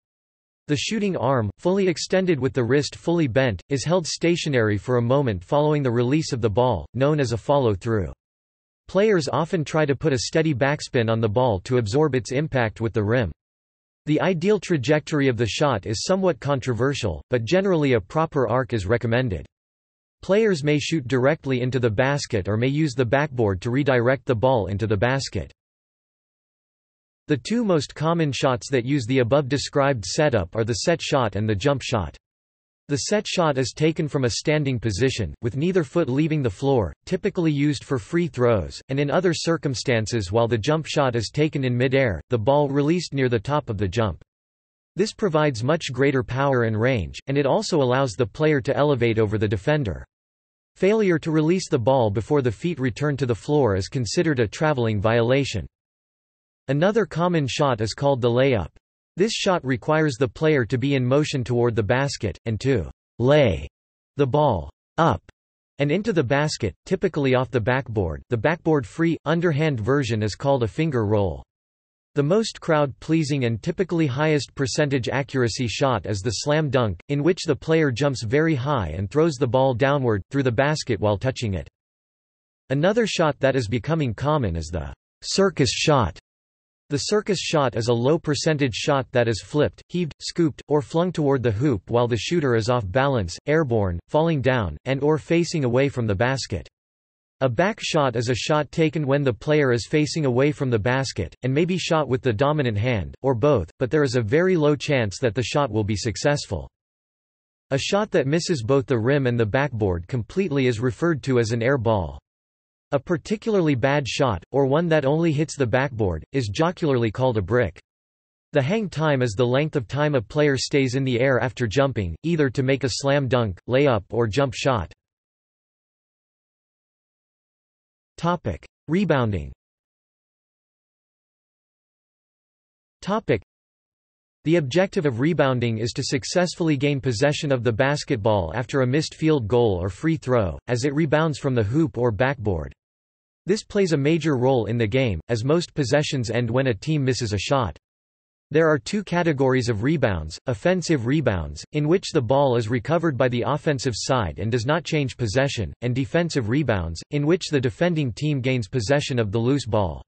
The shooting arm, fully extended with the wrist fully bent, is held stationary for a moment following the release of the ball, known as a follow-through. Players often try to put a steady backspin on the ball to absorb its impact with the rim. The ideal trajectory of the shot is somewhat controversial, but generally a proper arc is recommended. Players may shoot directly into the basket or may use the backboard to redirect the ball into the basket. The two most common shots that use the above described setup are the set shot and the jump shot. The set shot is taken from a standing position, with neither foot leaving the floor, typically used for free throws, and in other circumstances while the jump shot is taken in midair, the ball released near the top of the jump. This provides much greater power and range, and it also allows the player to elevate over the defender. Failure to release the ball before the feet return to the floor is considered a traveling violation. Another common shot is called the layup. This shot requires the player to be in motion toward the basket, and to lay the ball up and into the basket, typically off the backboard. The backboard-free, underhand version is called a finger roll. The most crowd-pleasing and typically highest percentage accuracy shot is the slam dunk, in which the player jumps very high and throws the ball downward, through the basket while touching it. Another shot that is becoming common is the circus shot, the circus shot is a low percentage shot that is flipped, heaved, scooped, or flung toward the hoop while the shooter is off balance, airborne, falling down, and or facing away from the basket. A back shot is a shot taken when the player is facing away from the basket, and may be shot with the dominant hand, or both, but there is a very low chance that the shot will be successful. A shot that misses both the rim and the backboard completely is referred to as an air ball. A particularly bad shot, or one that only hits the backboard, is jocularly called a brick. The hang time is the length of time a player stays in the air after jumping, either to make a slam dunk, layup or jump shot. Topic: Rebounding. Topic: The objective of rebounding is to successfully gain possession of the basketball after a missed field goal or free throw, as it rebounds from the hoop or backboard. This plays a major role in the game, as most possessions end when a team misses a shot. There are two categories of rebounds, offensive rebounds, in which the ball is recovered by the offensive side and does not change possession, and defensive rebounds, in which the defending team gains possession of the loose ball.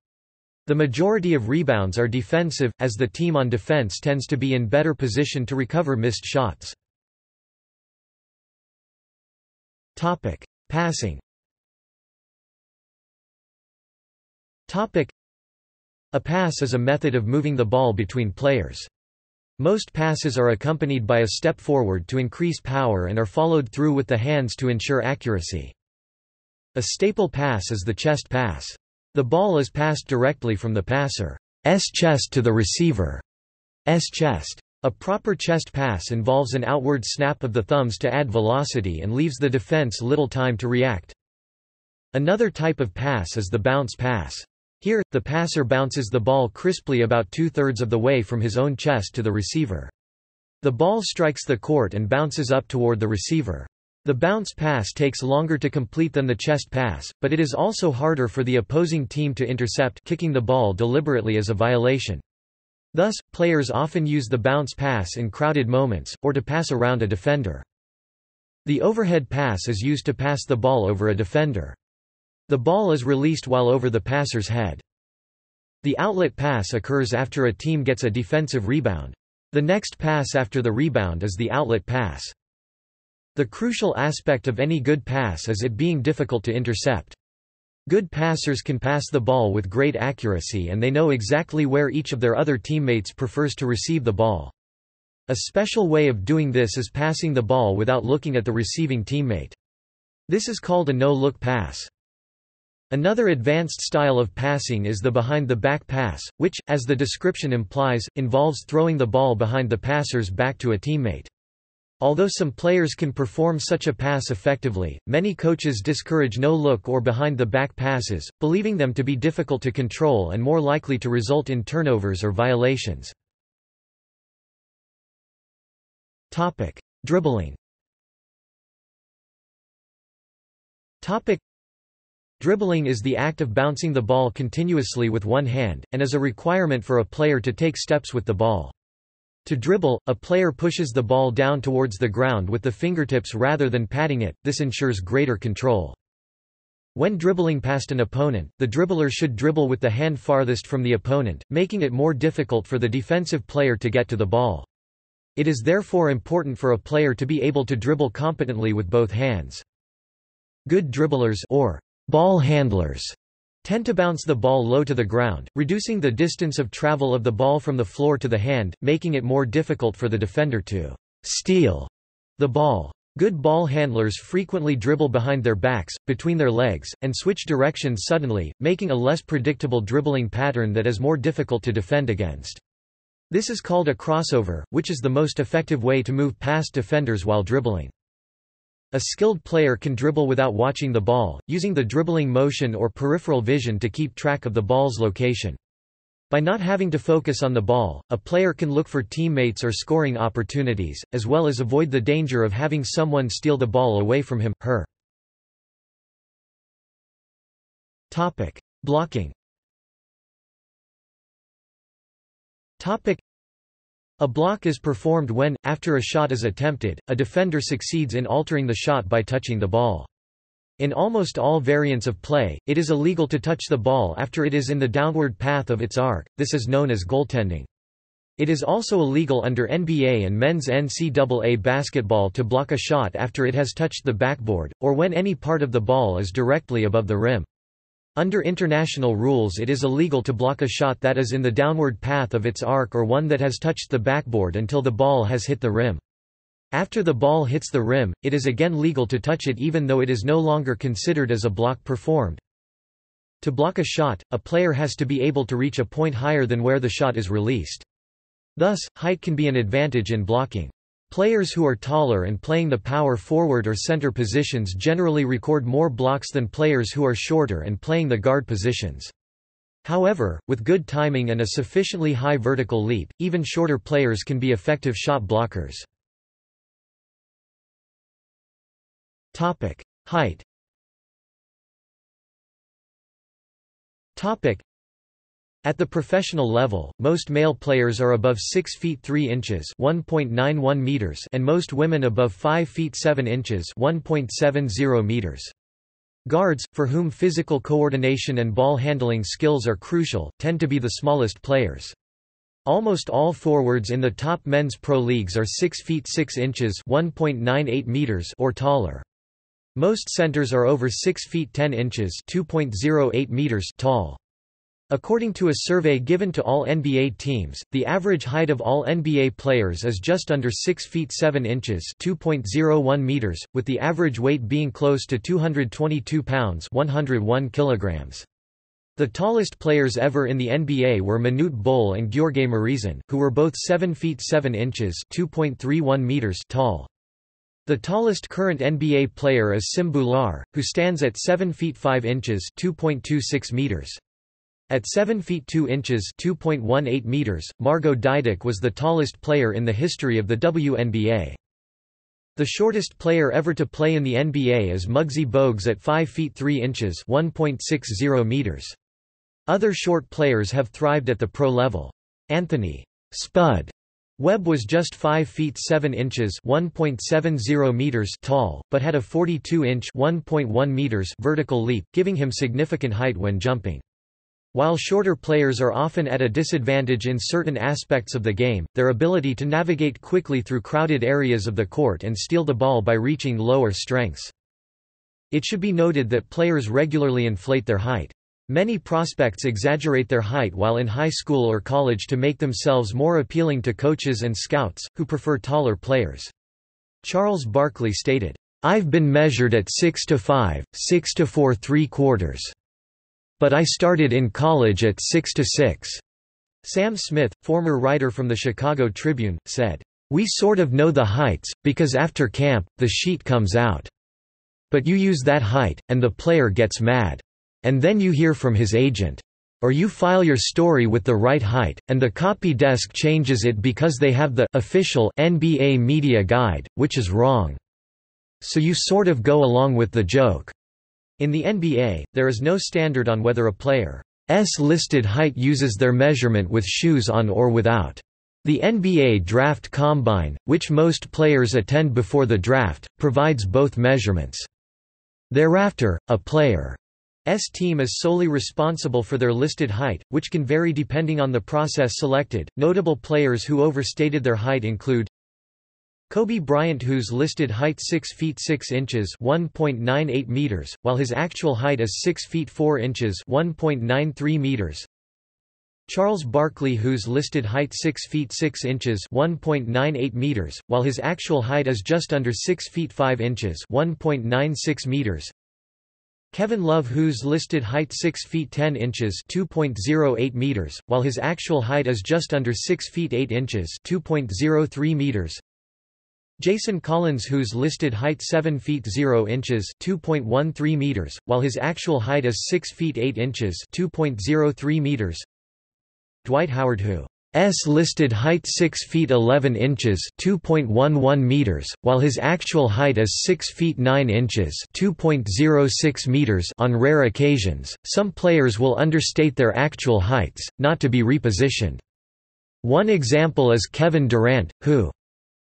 The majority of rebounds are defensive, as the team on defense tends to be in better position to recover missed shots. Topic. Passing Topic. A pass is a method of moving the ball between players. Most passes are accompanied by a step forward to increase power and are followed through with the hands to ensure accuracy. A staple pass is the chest pass. The ball is passed directly from the passer's chest to the receiver's chest. A proper chest pass involves an outward snap of the thumbs to add velocity and leaves the defense little time to react. Another type of pass is the bounce pass. Here, the passer bounces the ball crisply about two-thirds of the way from his own chest to the receiver. The ball strikes the court and bounces up toward the receiver. The bounce pass takes longer to complete than the chest pass, but it is also harder for the opposing team to intercept kicking the ball deliberately as a violation. Thus, players often use the bounce pass in crowded moments, or to pass around a defender. The overhead pass is used to pass the ball over a defender. The ball is released while over the passer's head. The outlet pass occurs after a team gets a defensive rebound. The next pass after the rebound is the outlet pass. The crucial aspect of any good pass is it being difficult to intercept. Good passers can pass the ball with great accuracy and they know exactly where each of their other teammates prefers to receive the ball. A special way of doing this is passing the ball without looking at the receiving teammate. This is called a no-look pass. Another advanced style of passing is the behind-the-back pass, which, as the description implies, involves throwing the ball behind the passer's back to a teammate. Although some players can perform such a pass effectively, many coaches discourage no-look or behind-the-back passes, believing them to be difficult to control and more likely to result in turnovers or violations. Dribbling Dribbling is the act of bouncing the ball continuously with one hand, and is a requirement for a player to take steps with the ball. To dribble, a player pushes the ball down towards the ground with the fingertips rather than patting it, this ensures greater control. When dribbling past an opponent, the dribbler should dribble with the hand farthest from the opponent, making it more difficult for the defensive player to get to the ball. It is therefore important for a player to be able to dribble competently with both hands. Good dribblers or Ball handlers tend to bounce the ball low to the ground, reducing the distance of travel of the ball from the floor to the hand, making it more difficult for the defender to steal the ball. Good ball handlers frequently dribble behind their backs, between their legs, and switch directions suddenly, making a less predictable dribbling pattern that is more difficult to defend against. This is called a crossover, which is the most effective way to move past defenders while dribbling. A skilled player can dribble without watching the ball, using the dribbling motion or peripheral vision to keep track of the ball's location. By not having to focus on the ball, a player can look for teammates or scoring opportunities, as well as avoid the danger of having someone steal the ball away from him, her. Topic. Blocking a block is performed when, after a shot is attempted, a defender succeeds in altering the shot by touching the ball. In almost all variants of play, it is illegal to touch the ball after it is in the downward path of its arc, this is known as goaltending. It is also illegal under NBA and men's NCAA basketball to block a shot after it has touched the backboard, or when any part of the ball is directly above the rim. Under international rules it is illegal to block a shot that is in the downward path of its arc or one that has touched the backboard until the ball has hit the rim. After the ball hits the rim, it is again legal to touch it even though it is no longer considered as a block performed. To block a shot, a player has to be able to reach a point higher than where the shot is released. Thus, height can be an advantage in blocking. Players who are taller and playing the power forward or center positions generally record more blocks than players who are shorter and playing the guard positions. However, with good timing and a sufficiently high vertical leap, even shorter players can be effective shot blockers. Height at the professional level, most male players are above 6 feet 3 inches (1.91 meters) and most women above 5 feet 7 inches (1.70 meters). Guards, for whom physical coordination and ball handling skills are crucial, tend to be the smallest players. Almost all forwards in the top men's pro leagues are 6 feet 6 inches (1.98 meters) or taller. Most centers are over 6 feet 10 inches (2.08 meters) tall. According to a survey given to all NBA teams, the average height of all NBA players is just under 6 feet 7 inches (2.01 meters), with the average weight being close to 222 pounds (101 kilograms). The tallest players ever in the NBA were Manute Bol and Gheorghe Mureșan, who were both 7 feet 7 inches (2.31 meters) tall. The tallest current NBA player is Sim Bhullar, who stands at 7 feet 5 inches (2.26 meters). At 7 feet 2 inches (2.18 meters), Margo Dydek was the tallest player in the history of the WNBA. The shortest player ever to play in the NBA is Muggsy Bogues at 5 feet 3 inches (1.60 meters). Other short players have thrived at the pro level. Anthony Spud Webb was just 5 feet 7 inches (1.70 meters) tall, but had a 42-inch (1.1 meters) vertical leap, giving him significant height when jumping. While shorter players are often at a disadvantage in certain aspects of the game, their ability to navigate quickly through crowded areas of the court and steal the ball by reaching lower strengths. It should be noted that players regularly inflate their height. Many prospects exaggerate their height while in high school or college to make themselves more appealing to coaches and scouts, who prefer taller players. Charles Barkley stated, I've been measured at 6 to 5, 6 to 4 3 quarters. But I started in college at 6 to 6. Sam Smith, former writer from the Chicago Tribune, said, We sort of know the heights, because after camp, the sheet comes out. But you use that height, and the player gets mad. And then you hear from his agent. Or you file your story with the right height, and the copy desk changes it because they have the official NBA media guide, which is wrong. So you sort of go along with the joke. In the NBA, there is no standard on whether a player's listed height uses their measurement with shoes on or without. The NBA Draft Combine, which most players attend before the draft, provides both measurements. Thereafter, a player's team is solely responsible for their listed height, which can vary depending on the process selected. Notable players who overstated their height include Kobe Bryant whose listed height 6 feet 6 inches 1.98 meters, while his actual height is 6 feet 4 inches 1.93 meters. Charles Barkley whose listed height 6 feet 6 inches 1.98 meters, while his actual height is just under 6 feet 5 inches 1.96 meters. Kevin Love whose listed height 6 feet 10 inches 2.08 meters, while his actual height is just under 6 feet 8 inches 2.03 meters. Jason Collins whose listed height 7 feet 0 inches 2.13 meters, while his actual height is 6 feet 8 inches 2.03 meters. Dwight Howard who S listed height 6 feet 11 inches 2.11 meters, while his actual height is 6 feet 9 inches 2.06 meters on rare occasions, some players will understate their actual heights, not to be repositioned. One example is Kevin Durant, who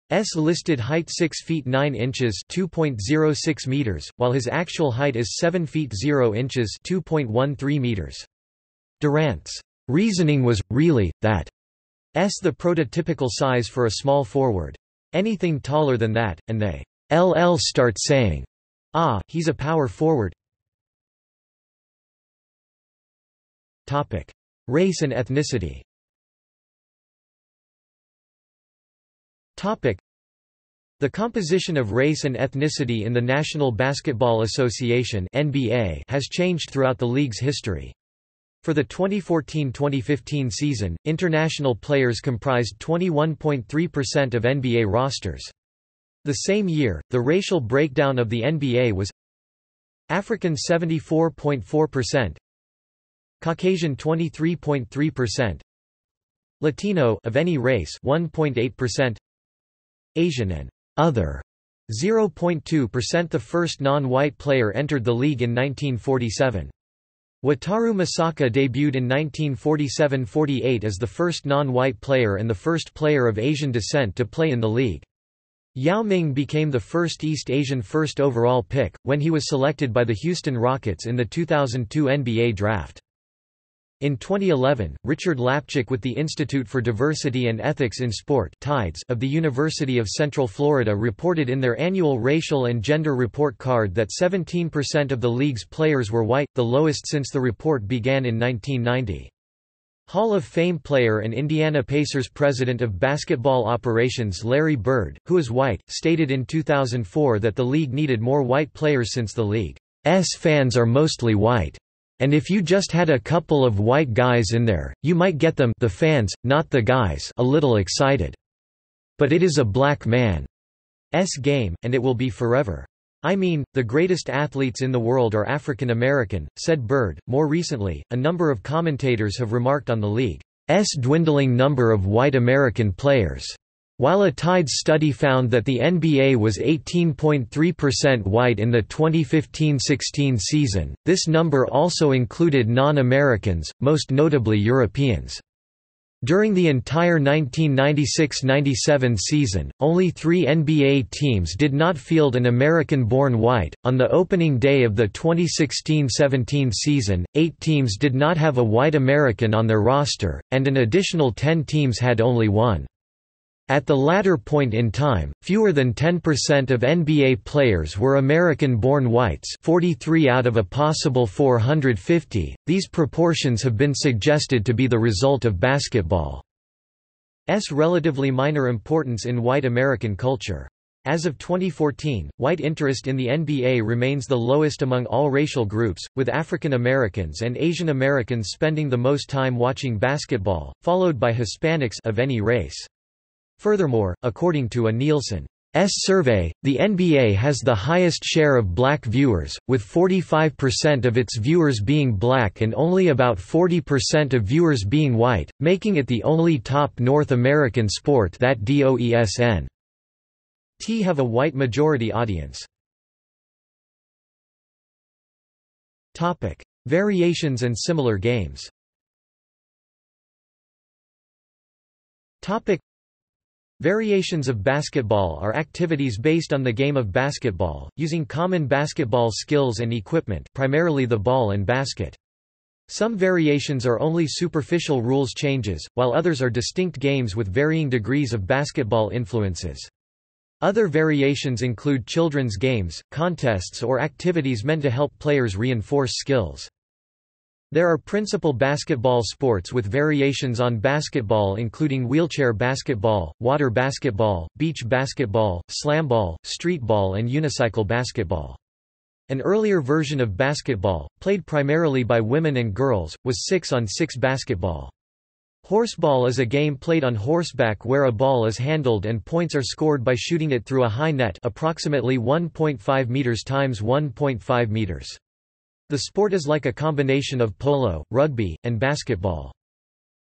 S listed height 6 feet 9 inches 2.06 meters, while his actual height is 7 feet 0 inches 2.13 meters. Durant's reasoning was, really, that S the prototypical size for a small forward. Anything taller than that, and they LL start saying, ah, he's a power forward. Topic. Race and ethnicity The composition of race and ethnicity in the National Basketball Association (NBA) has changed throughout the league's history. For the 2014-2015 season, international players comprised 21.3% of NBA rosters. The same year, the racial breakdown of the NBA was African 74.4%, Caucasian 23.3%, Latino of any race 1.8%, Asian and other 0.2% The first non-white player entered the league in 1947. Wataru Misaka debuted in 1947–48 as the first non-white player and the first player of Asian descent to play in the league. Yao Ming became the first East Asian first overall pick, when he was selected by the Houston Rockets in the 2002 NBA Draft. In 2011, Richard Lapchick with the Institute for Diversity and Ethics in Sport Tides of the University of Central Florida reported in their annual Racial and Gender Report Card that 17% of the league's players were white, the lowest since the report began in 1990. Hall of Fame player and Indiana Pacers president of basketball operations Larry Bird, who is white, stated in 2004 that the league needed more white players since the league's fans are mostly white. And if you just had a couple of white guys in there, you might get them the fans, not the guys a little excited. But it is a black man's game, and it will be forever. I mean, the greatest athletes in the world are African American, said Bird. More recently, a number of commentators have remarked on the league's dwindling number of white American players. While a Tides study found that the NBA was 18.3% white in the 2015–16 season, this number also included non-Americans, most notably Europeans. During the entire 1996–97 season, only three NBA teams did not field an American-born white. On the opening day of the 2016–17 season, eight teams did not have a white American on their roster, and an additional ten teams had only one. At the latter point in time, fewer than 10% of NBA players were American-born whites 43 out of a possible 450. These proportions have been suggested to be the result of basketball's relatively minor importance in white American culture. As of 2014, white interest in the NBA remains the lowest among all racial groups, with African Americans and Asian Americans spending the most time watching basketball, followed by Hispanics of any race. Furthermore, according to a Nielsen survey, the NBA has the highest share of black viewers, with 45% of its viewers being black and only about 40% of viewers being white, making it the only top North American sport that DOESN T have a white majority audience. Variations and similar games Variations of basketball are activities based on the game of basketball, using common basketball skills and equipment primarily the ball and basket. Some variations are only superficial rules changes, while others are distinct games with varying degrees of basketball influences. Other variations include children's games, contests or activities meant to help players reinforce skills. There are principal basketball sports with variations on basketball including wheelchair basketball, water basketball, beach basketball, slamball, streetball and unicycle basketball. An earlier version of basketball, played primarily by women and girls, was 6-on-6 basketball. Horseball is a game played on horseback where a ball is handled and points are scored by shooting it through a high net approximately 1.5 meters times 1.5 meters. The sport is like a combination of polo, rugby, and basketball.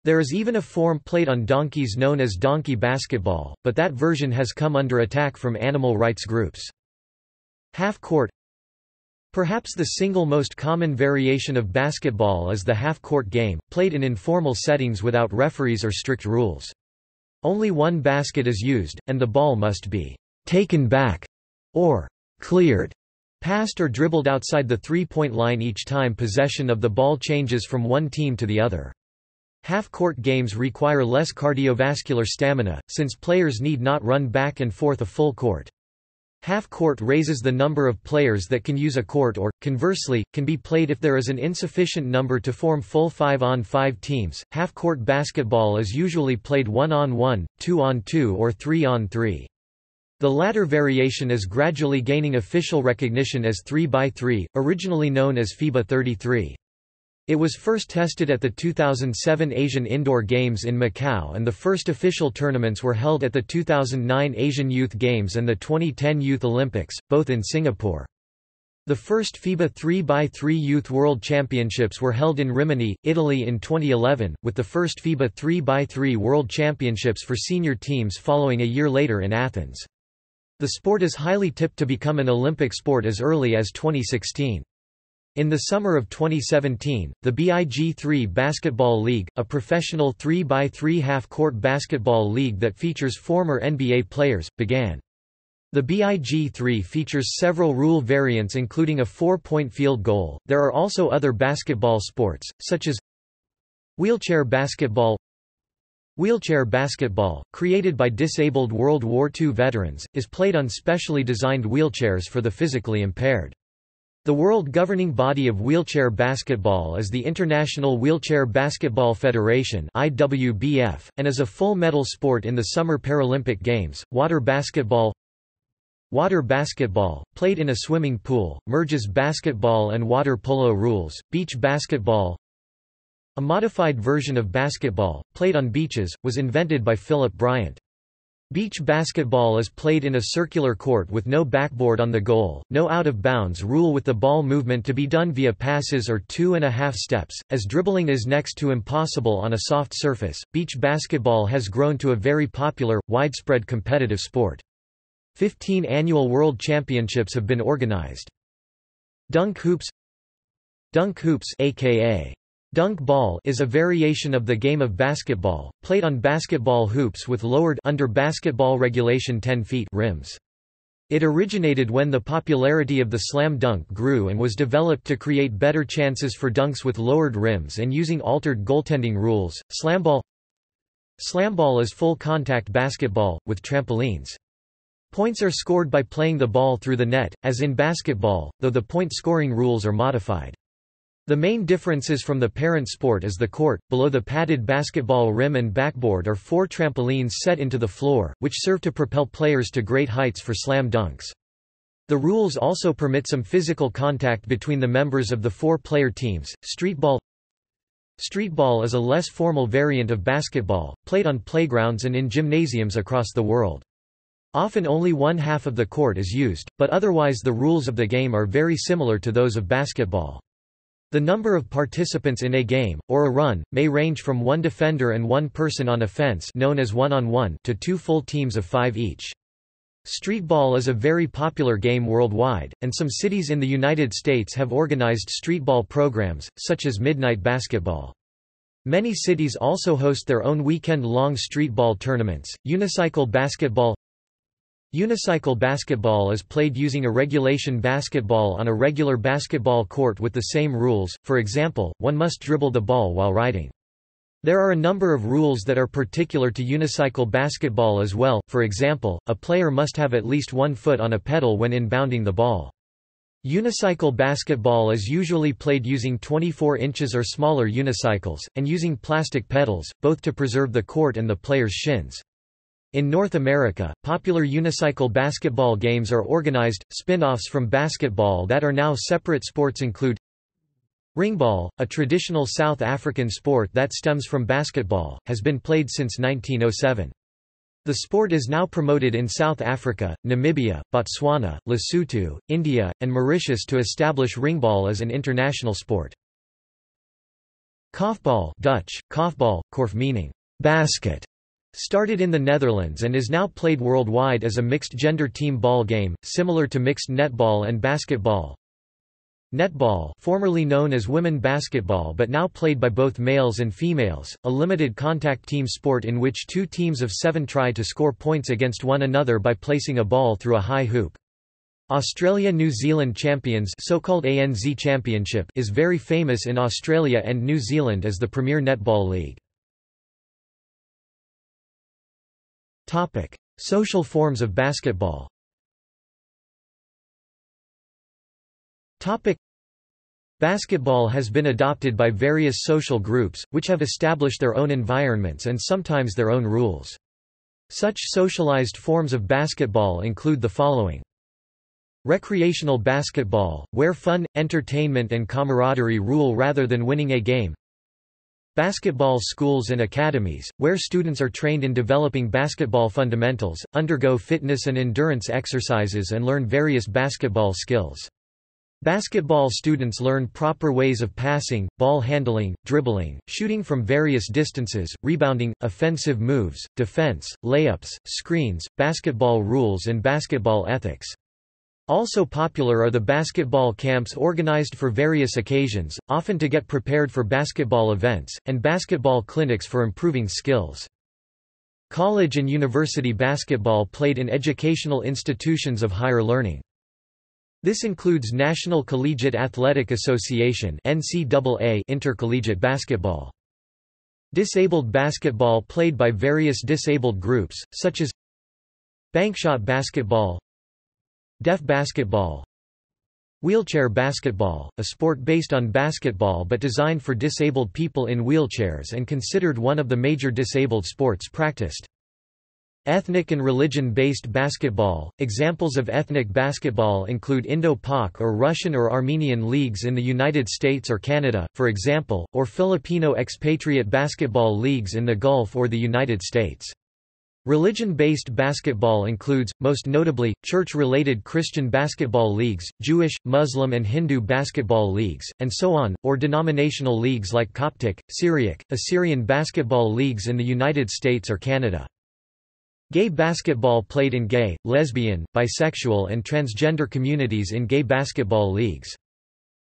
There is even a form played on donkeys known as donkey basketball, but that version has come under attack from animal rights groups. Half-court Perhaps the single most common variation of basketball is the half-court game, played in informal settings without referees or strict rules. Only one basket is used, and the ball must be taken back or cleared passed or dribbled outside the three-point line each time possession of the ball changes from one team to the other. Half-court games require less cardiovascular stamina, since players need not run back and forth a full court. Half-court raises the number of players that can use a court or, conversely, can be played if there is an insufficient number to form full 5-on-5 teams. Half-court basketball is usually played 1-on-1, 2-on-2 or 3-on-3. The latter variation is gradually gaining official recognition as 3x3, originally known as FIBA 33. It was first tested at the 2007 Asian Indoor Games in Macau and the first official tournaments were held at the 2009 Asian Youth Games and the 2010 Youth Olympics, both in Singapore. The first FIBA 3x3 Youth World Championships were held in Rimini, Italy in 2011, with the first FIBA 3x3 World Championships for senior teams following a year later in Athens. The sport is highly tipped to become an Olympic sport as early as 2016. In the summer of 2017, the BIG3 Basketball League, a professional 3x3 half-court basketball league that features former NBA players, began. The BIG3 features several rule variants including a four-point field goal. There are also other basketball sports, such as wheelchair basketball Wheelchair basketball, created by disabled World War II veterans, is played on specially designed wheelchairs for the physically impaired. The world governing body of wheelchair basketball is the International Wheelchair Basketball Federation (IWBF) and is a full medal sport in the Summer Paralympic Games. Water basketball Water basketball, played in a swimming pool, merges basketball and water polo rules. Beach basketball a modified version of basketball, played on beaches, was invented by Philip Bryant. Beach basketball is played in a circular court with no backboard on the goal, no out-of-bounds rule with the ball movement to be done via passes or two and a half steps, as dribbling is next to impossible on a soft surface. Beach basketball has grown to a very popular, widespread competitive sport. Fifteen annual World Championships have been organized. Dunk hoops Dunk hoops aka Dunk ball is a variation of the game of basketball, played on basketball hoops with lowered under basketball regulation 10 feet rims. It originated when the popularity of the slam dunk grew and was developed to create better chances for dunks with lowered rims and using altered goaltending rules. Slamball Slamball is full contact basketball, with trampolines. Points are scored by playing the ball through the net, as in basketball, though the point scoring rules are modified. The main differences from the parent sport is the court, below the padded basketball rim and backboard are four trampolines set into the floor, which serve to propel players to great heights for slam dunks. The rules also permit some physical contact between the members of the four-player teams. Streetball Streetball is a less formal variant of basketball, played on playgrounds and in gymnasiums across the world. Often only one half of the court is used, but otherwise the rules of the game are very similar to those of basketball. The number of participants in a game, or a run, may range from one defender and one person on offense known as one-on-one -on -one to two full teams of five each. Streetball is a very popular game worldwide, and some cities in the United States have organized streetball programs, such as Midnight Basketball. Many cities also host their own weekend-long streetball tournaments. Unicycle basketball Unicycle basketball is played using a regulation basketball on a regular basketball court with the same rules, for example, one must dribble the ball while riding. There are a number of rules that are particular to unicycle basketball as well, for example, a player must have at least one foot on a pedal when inbounding the ball. Unicycle basketball is usually played using 24 inches or smaller unicycles, and using plastic pedals, both to preserve the court and the player's shins. In North America, popular unicycle basketball games are organized. Spin offs from basketball that are now separate sports include Ringball, a traditional South African sport that stems from basketball, has been played since 1907. The sport is now promoted in South Africa, Namibia, Botswana, Lesotho, India, and Mauritius to establish ringball as an international sport. Korfbal Dutch, Korfbal, korf meaning basket, started in the Netherlands and is now played worldwide as a mixed-gender team ball game, similar to mixed netball and basketball. Netball formerly known as women basketball but now played by both males and females, a limited contact team sport in which two teams of seven try to score points against one another by placing a ball through a high hoop. Australia-New Zealand Champions so-called ANZ Championship is very famous in Australia and New Zealand as the premier netball league. Social forms of basketball Topic: Basketball has been adopted by various social groups, which have established their own environments and sometimes their own rules. Such socialized forms of basketball include the following. Recreational basketball, where fun, entertainment and camaraderie rule rather than winning a game. Basketball schools and academies, where students are trained in developing basketball fundamentals, undergo fitness and endurance exercises and learn various basketball skills. Basketball students learn proper ways of passing, ball handling, dribbling, shooting from various distances, rebounding, offensive moves, defense, layups, screens, basketball rules and basketball ethics. Also popular are the basketball camps organized for various occasions, often to get prepared for basketball events, and basketball clinics for improving skills. College and university basketball played in educational institutions of higher learning. This includes National Collegiate Athletic Association NCAA intercollegiate basketball. Disabled basketball played by various disabled groups, such as Bankshot basketball Deaf basketball Wheelchair basketball, a sport based on basketball but designed for disabled people in wheelchairs and considered one of the major disabled sports practiced. Ethnic and religion-based basketball. Examples of ethnic basketball include Indo-Pak or Russian or Armenian leagues in the United States or Canada, for example, or Filipino expatriate basketball leagues in the Gulf or the United States. Religion-based basketball includes, most notably, church-related Christian basketball leagues, Jewish, Muslim and Hindu basketball leagues, and so on, or denominational leagues like Coptic, Syriac, Assyrian basketball leagues in the United States or Canada. Gay basketball played in gay, lesbian, bisexual and transgender communities in gay basketball leagues.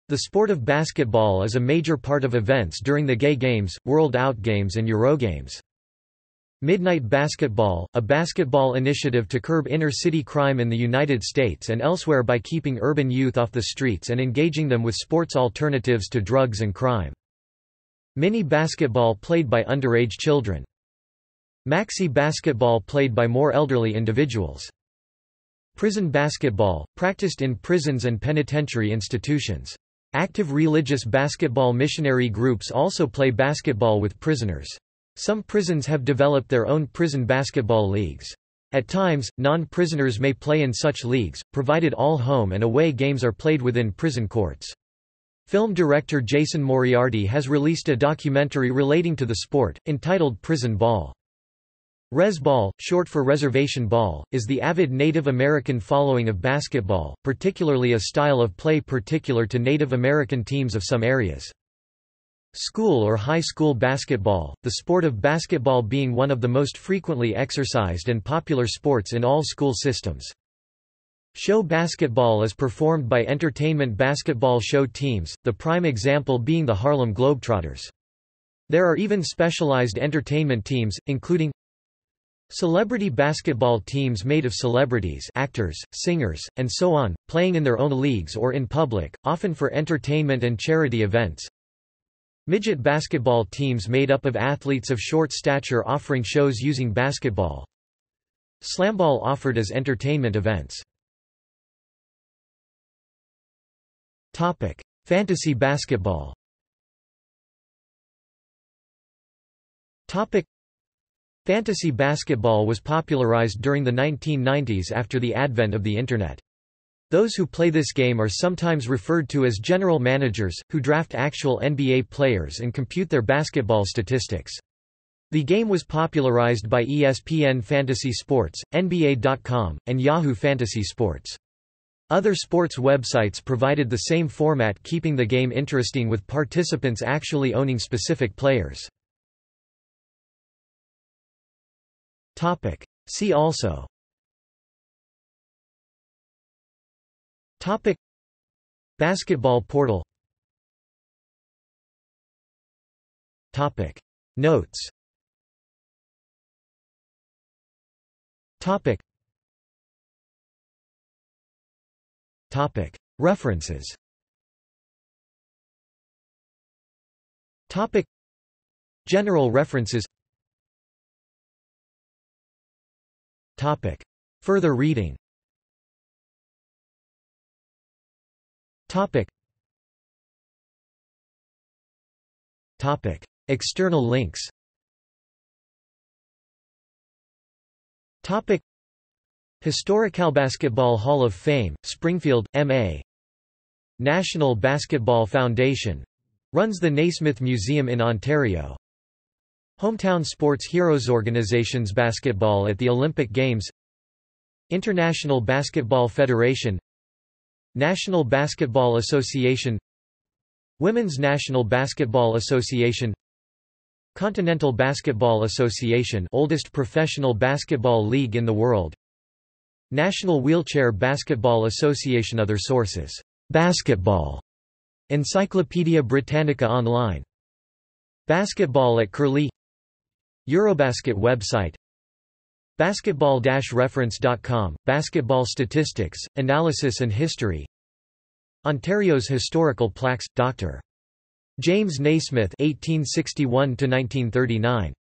The sport of basketball is a major part of events during the Gay Games, World Out Games and Eurogames. Midnight Basketball, a basketball initiative to curb inner-city crime in the United States and elsewhere by keeping urban youth off the streets and engaging them with sports alternatives to drugs and crime. Mini basketball played by underage children. Maxi basketball played by more elderly individuals. Prison basketball, practiced in prisons and penitentiary institutions. Active religious basketball missionary groups also play basketball with prisoners. Some prisons have developed their own prison basketball leagues. At times, non-prisoners may play in such leagues, provided all home and away games are played within prison courts. Film director Jason Moriarty has released a documentary relating to the sport, entitled Prison Ball. Res ball, short for reservation ball, is the avid Native American following of basketball, particularly a style of play particular to Native American teams of some areas. School or high school basketball, the sport of basketball being one of the most frequently exercised and popular sports in all school systems. Show basketball is performed by entertainment basketball show teams, the prime example being the Harlem Globetrotters. There are even specialized entertainment teams, including Celebrity basketball teams made of celebrities actors, singers, and so on, playing in their own leagues or in public, often for entertainment and charity events. Midget basketball teams made up of athletes of short stature offering shows using basketball. Slamball offered as entertainment events. Topic: Fantasy basketball. Topic: Fantasy basketball was popularized during the 1990s after the advent of the Internet. Those who play this game are sometimes referred to as general managers, who draft actual NBA players and compute their basketball statistics. The game was popularized by ESPN Fantasy Sports, NBA.com, and Yahoo Fantasy Sports. Other sports websites provided the same format keeping the game interesting with participants actually owning specific players. See also Topic. Basketball portal. Topic. Notes. Topic. Topic. References. Topic. General references. Topic. Further reading Topic. Topic. External links Topic. Historical Basketball Hall of Fame, Springfield, MA National Basketball Foundation runs the Naismith Museum in Ontario. Hometown Sports Heroes Organizations Basketball at the Olympic Games International Basketball Federation National Basketball Association Women's National Basketball Association Continental Basketball Association oldest professional basketball league in the world. National Wheelchair Basketball Association Other sources. Basketball. Encyclopaedia Britannica Online. Basketball at Curlie. Eurobasket website Basketball-reference.com, Basketball Statistics, Analysis and History Ontario's Historical Plaques, Dr. James Naismith 1861 1939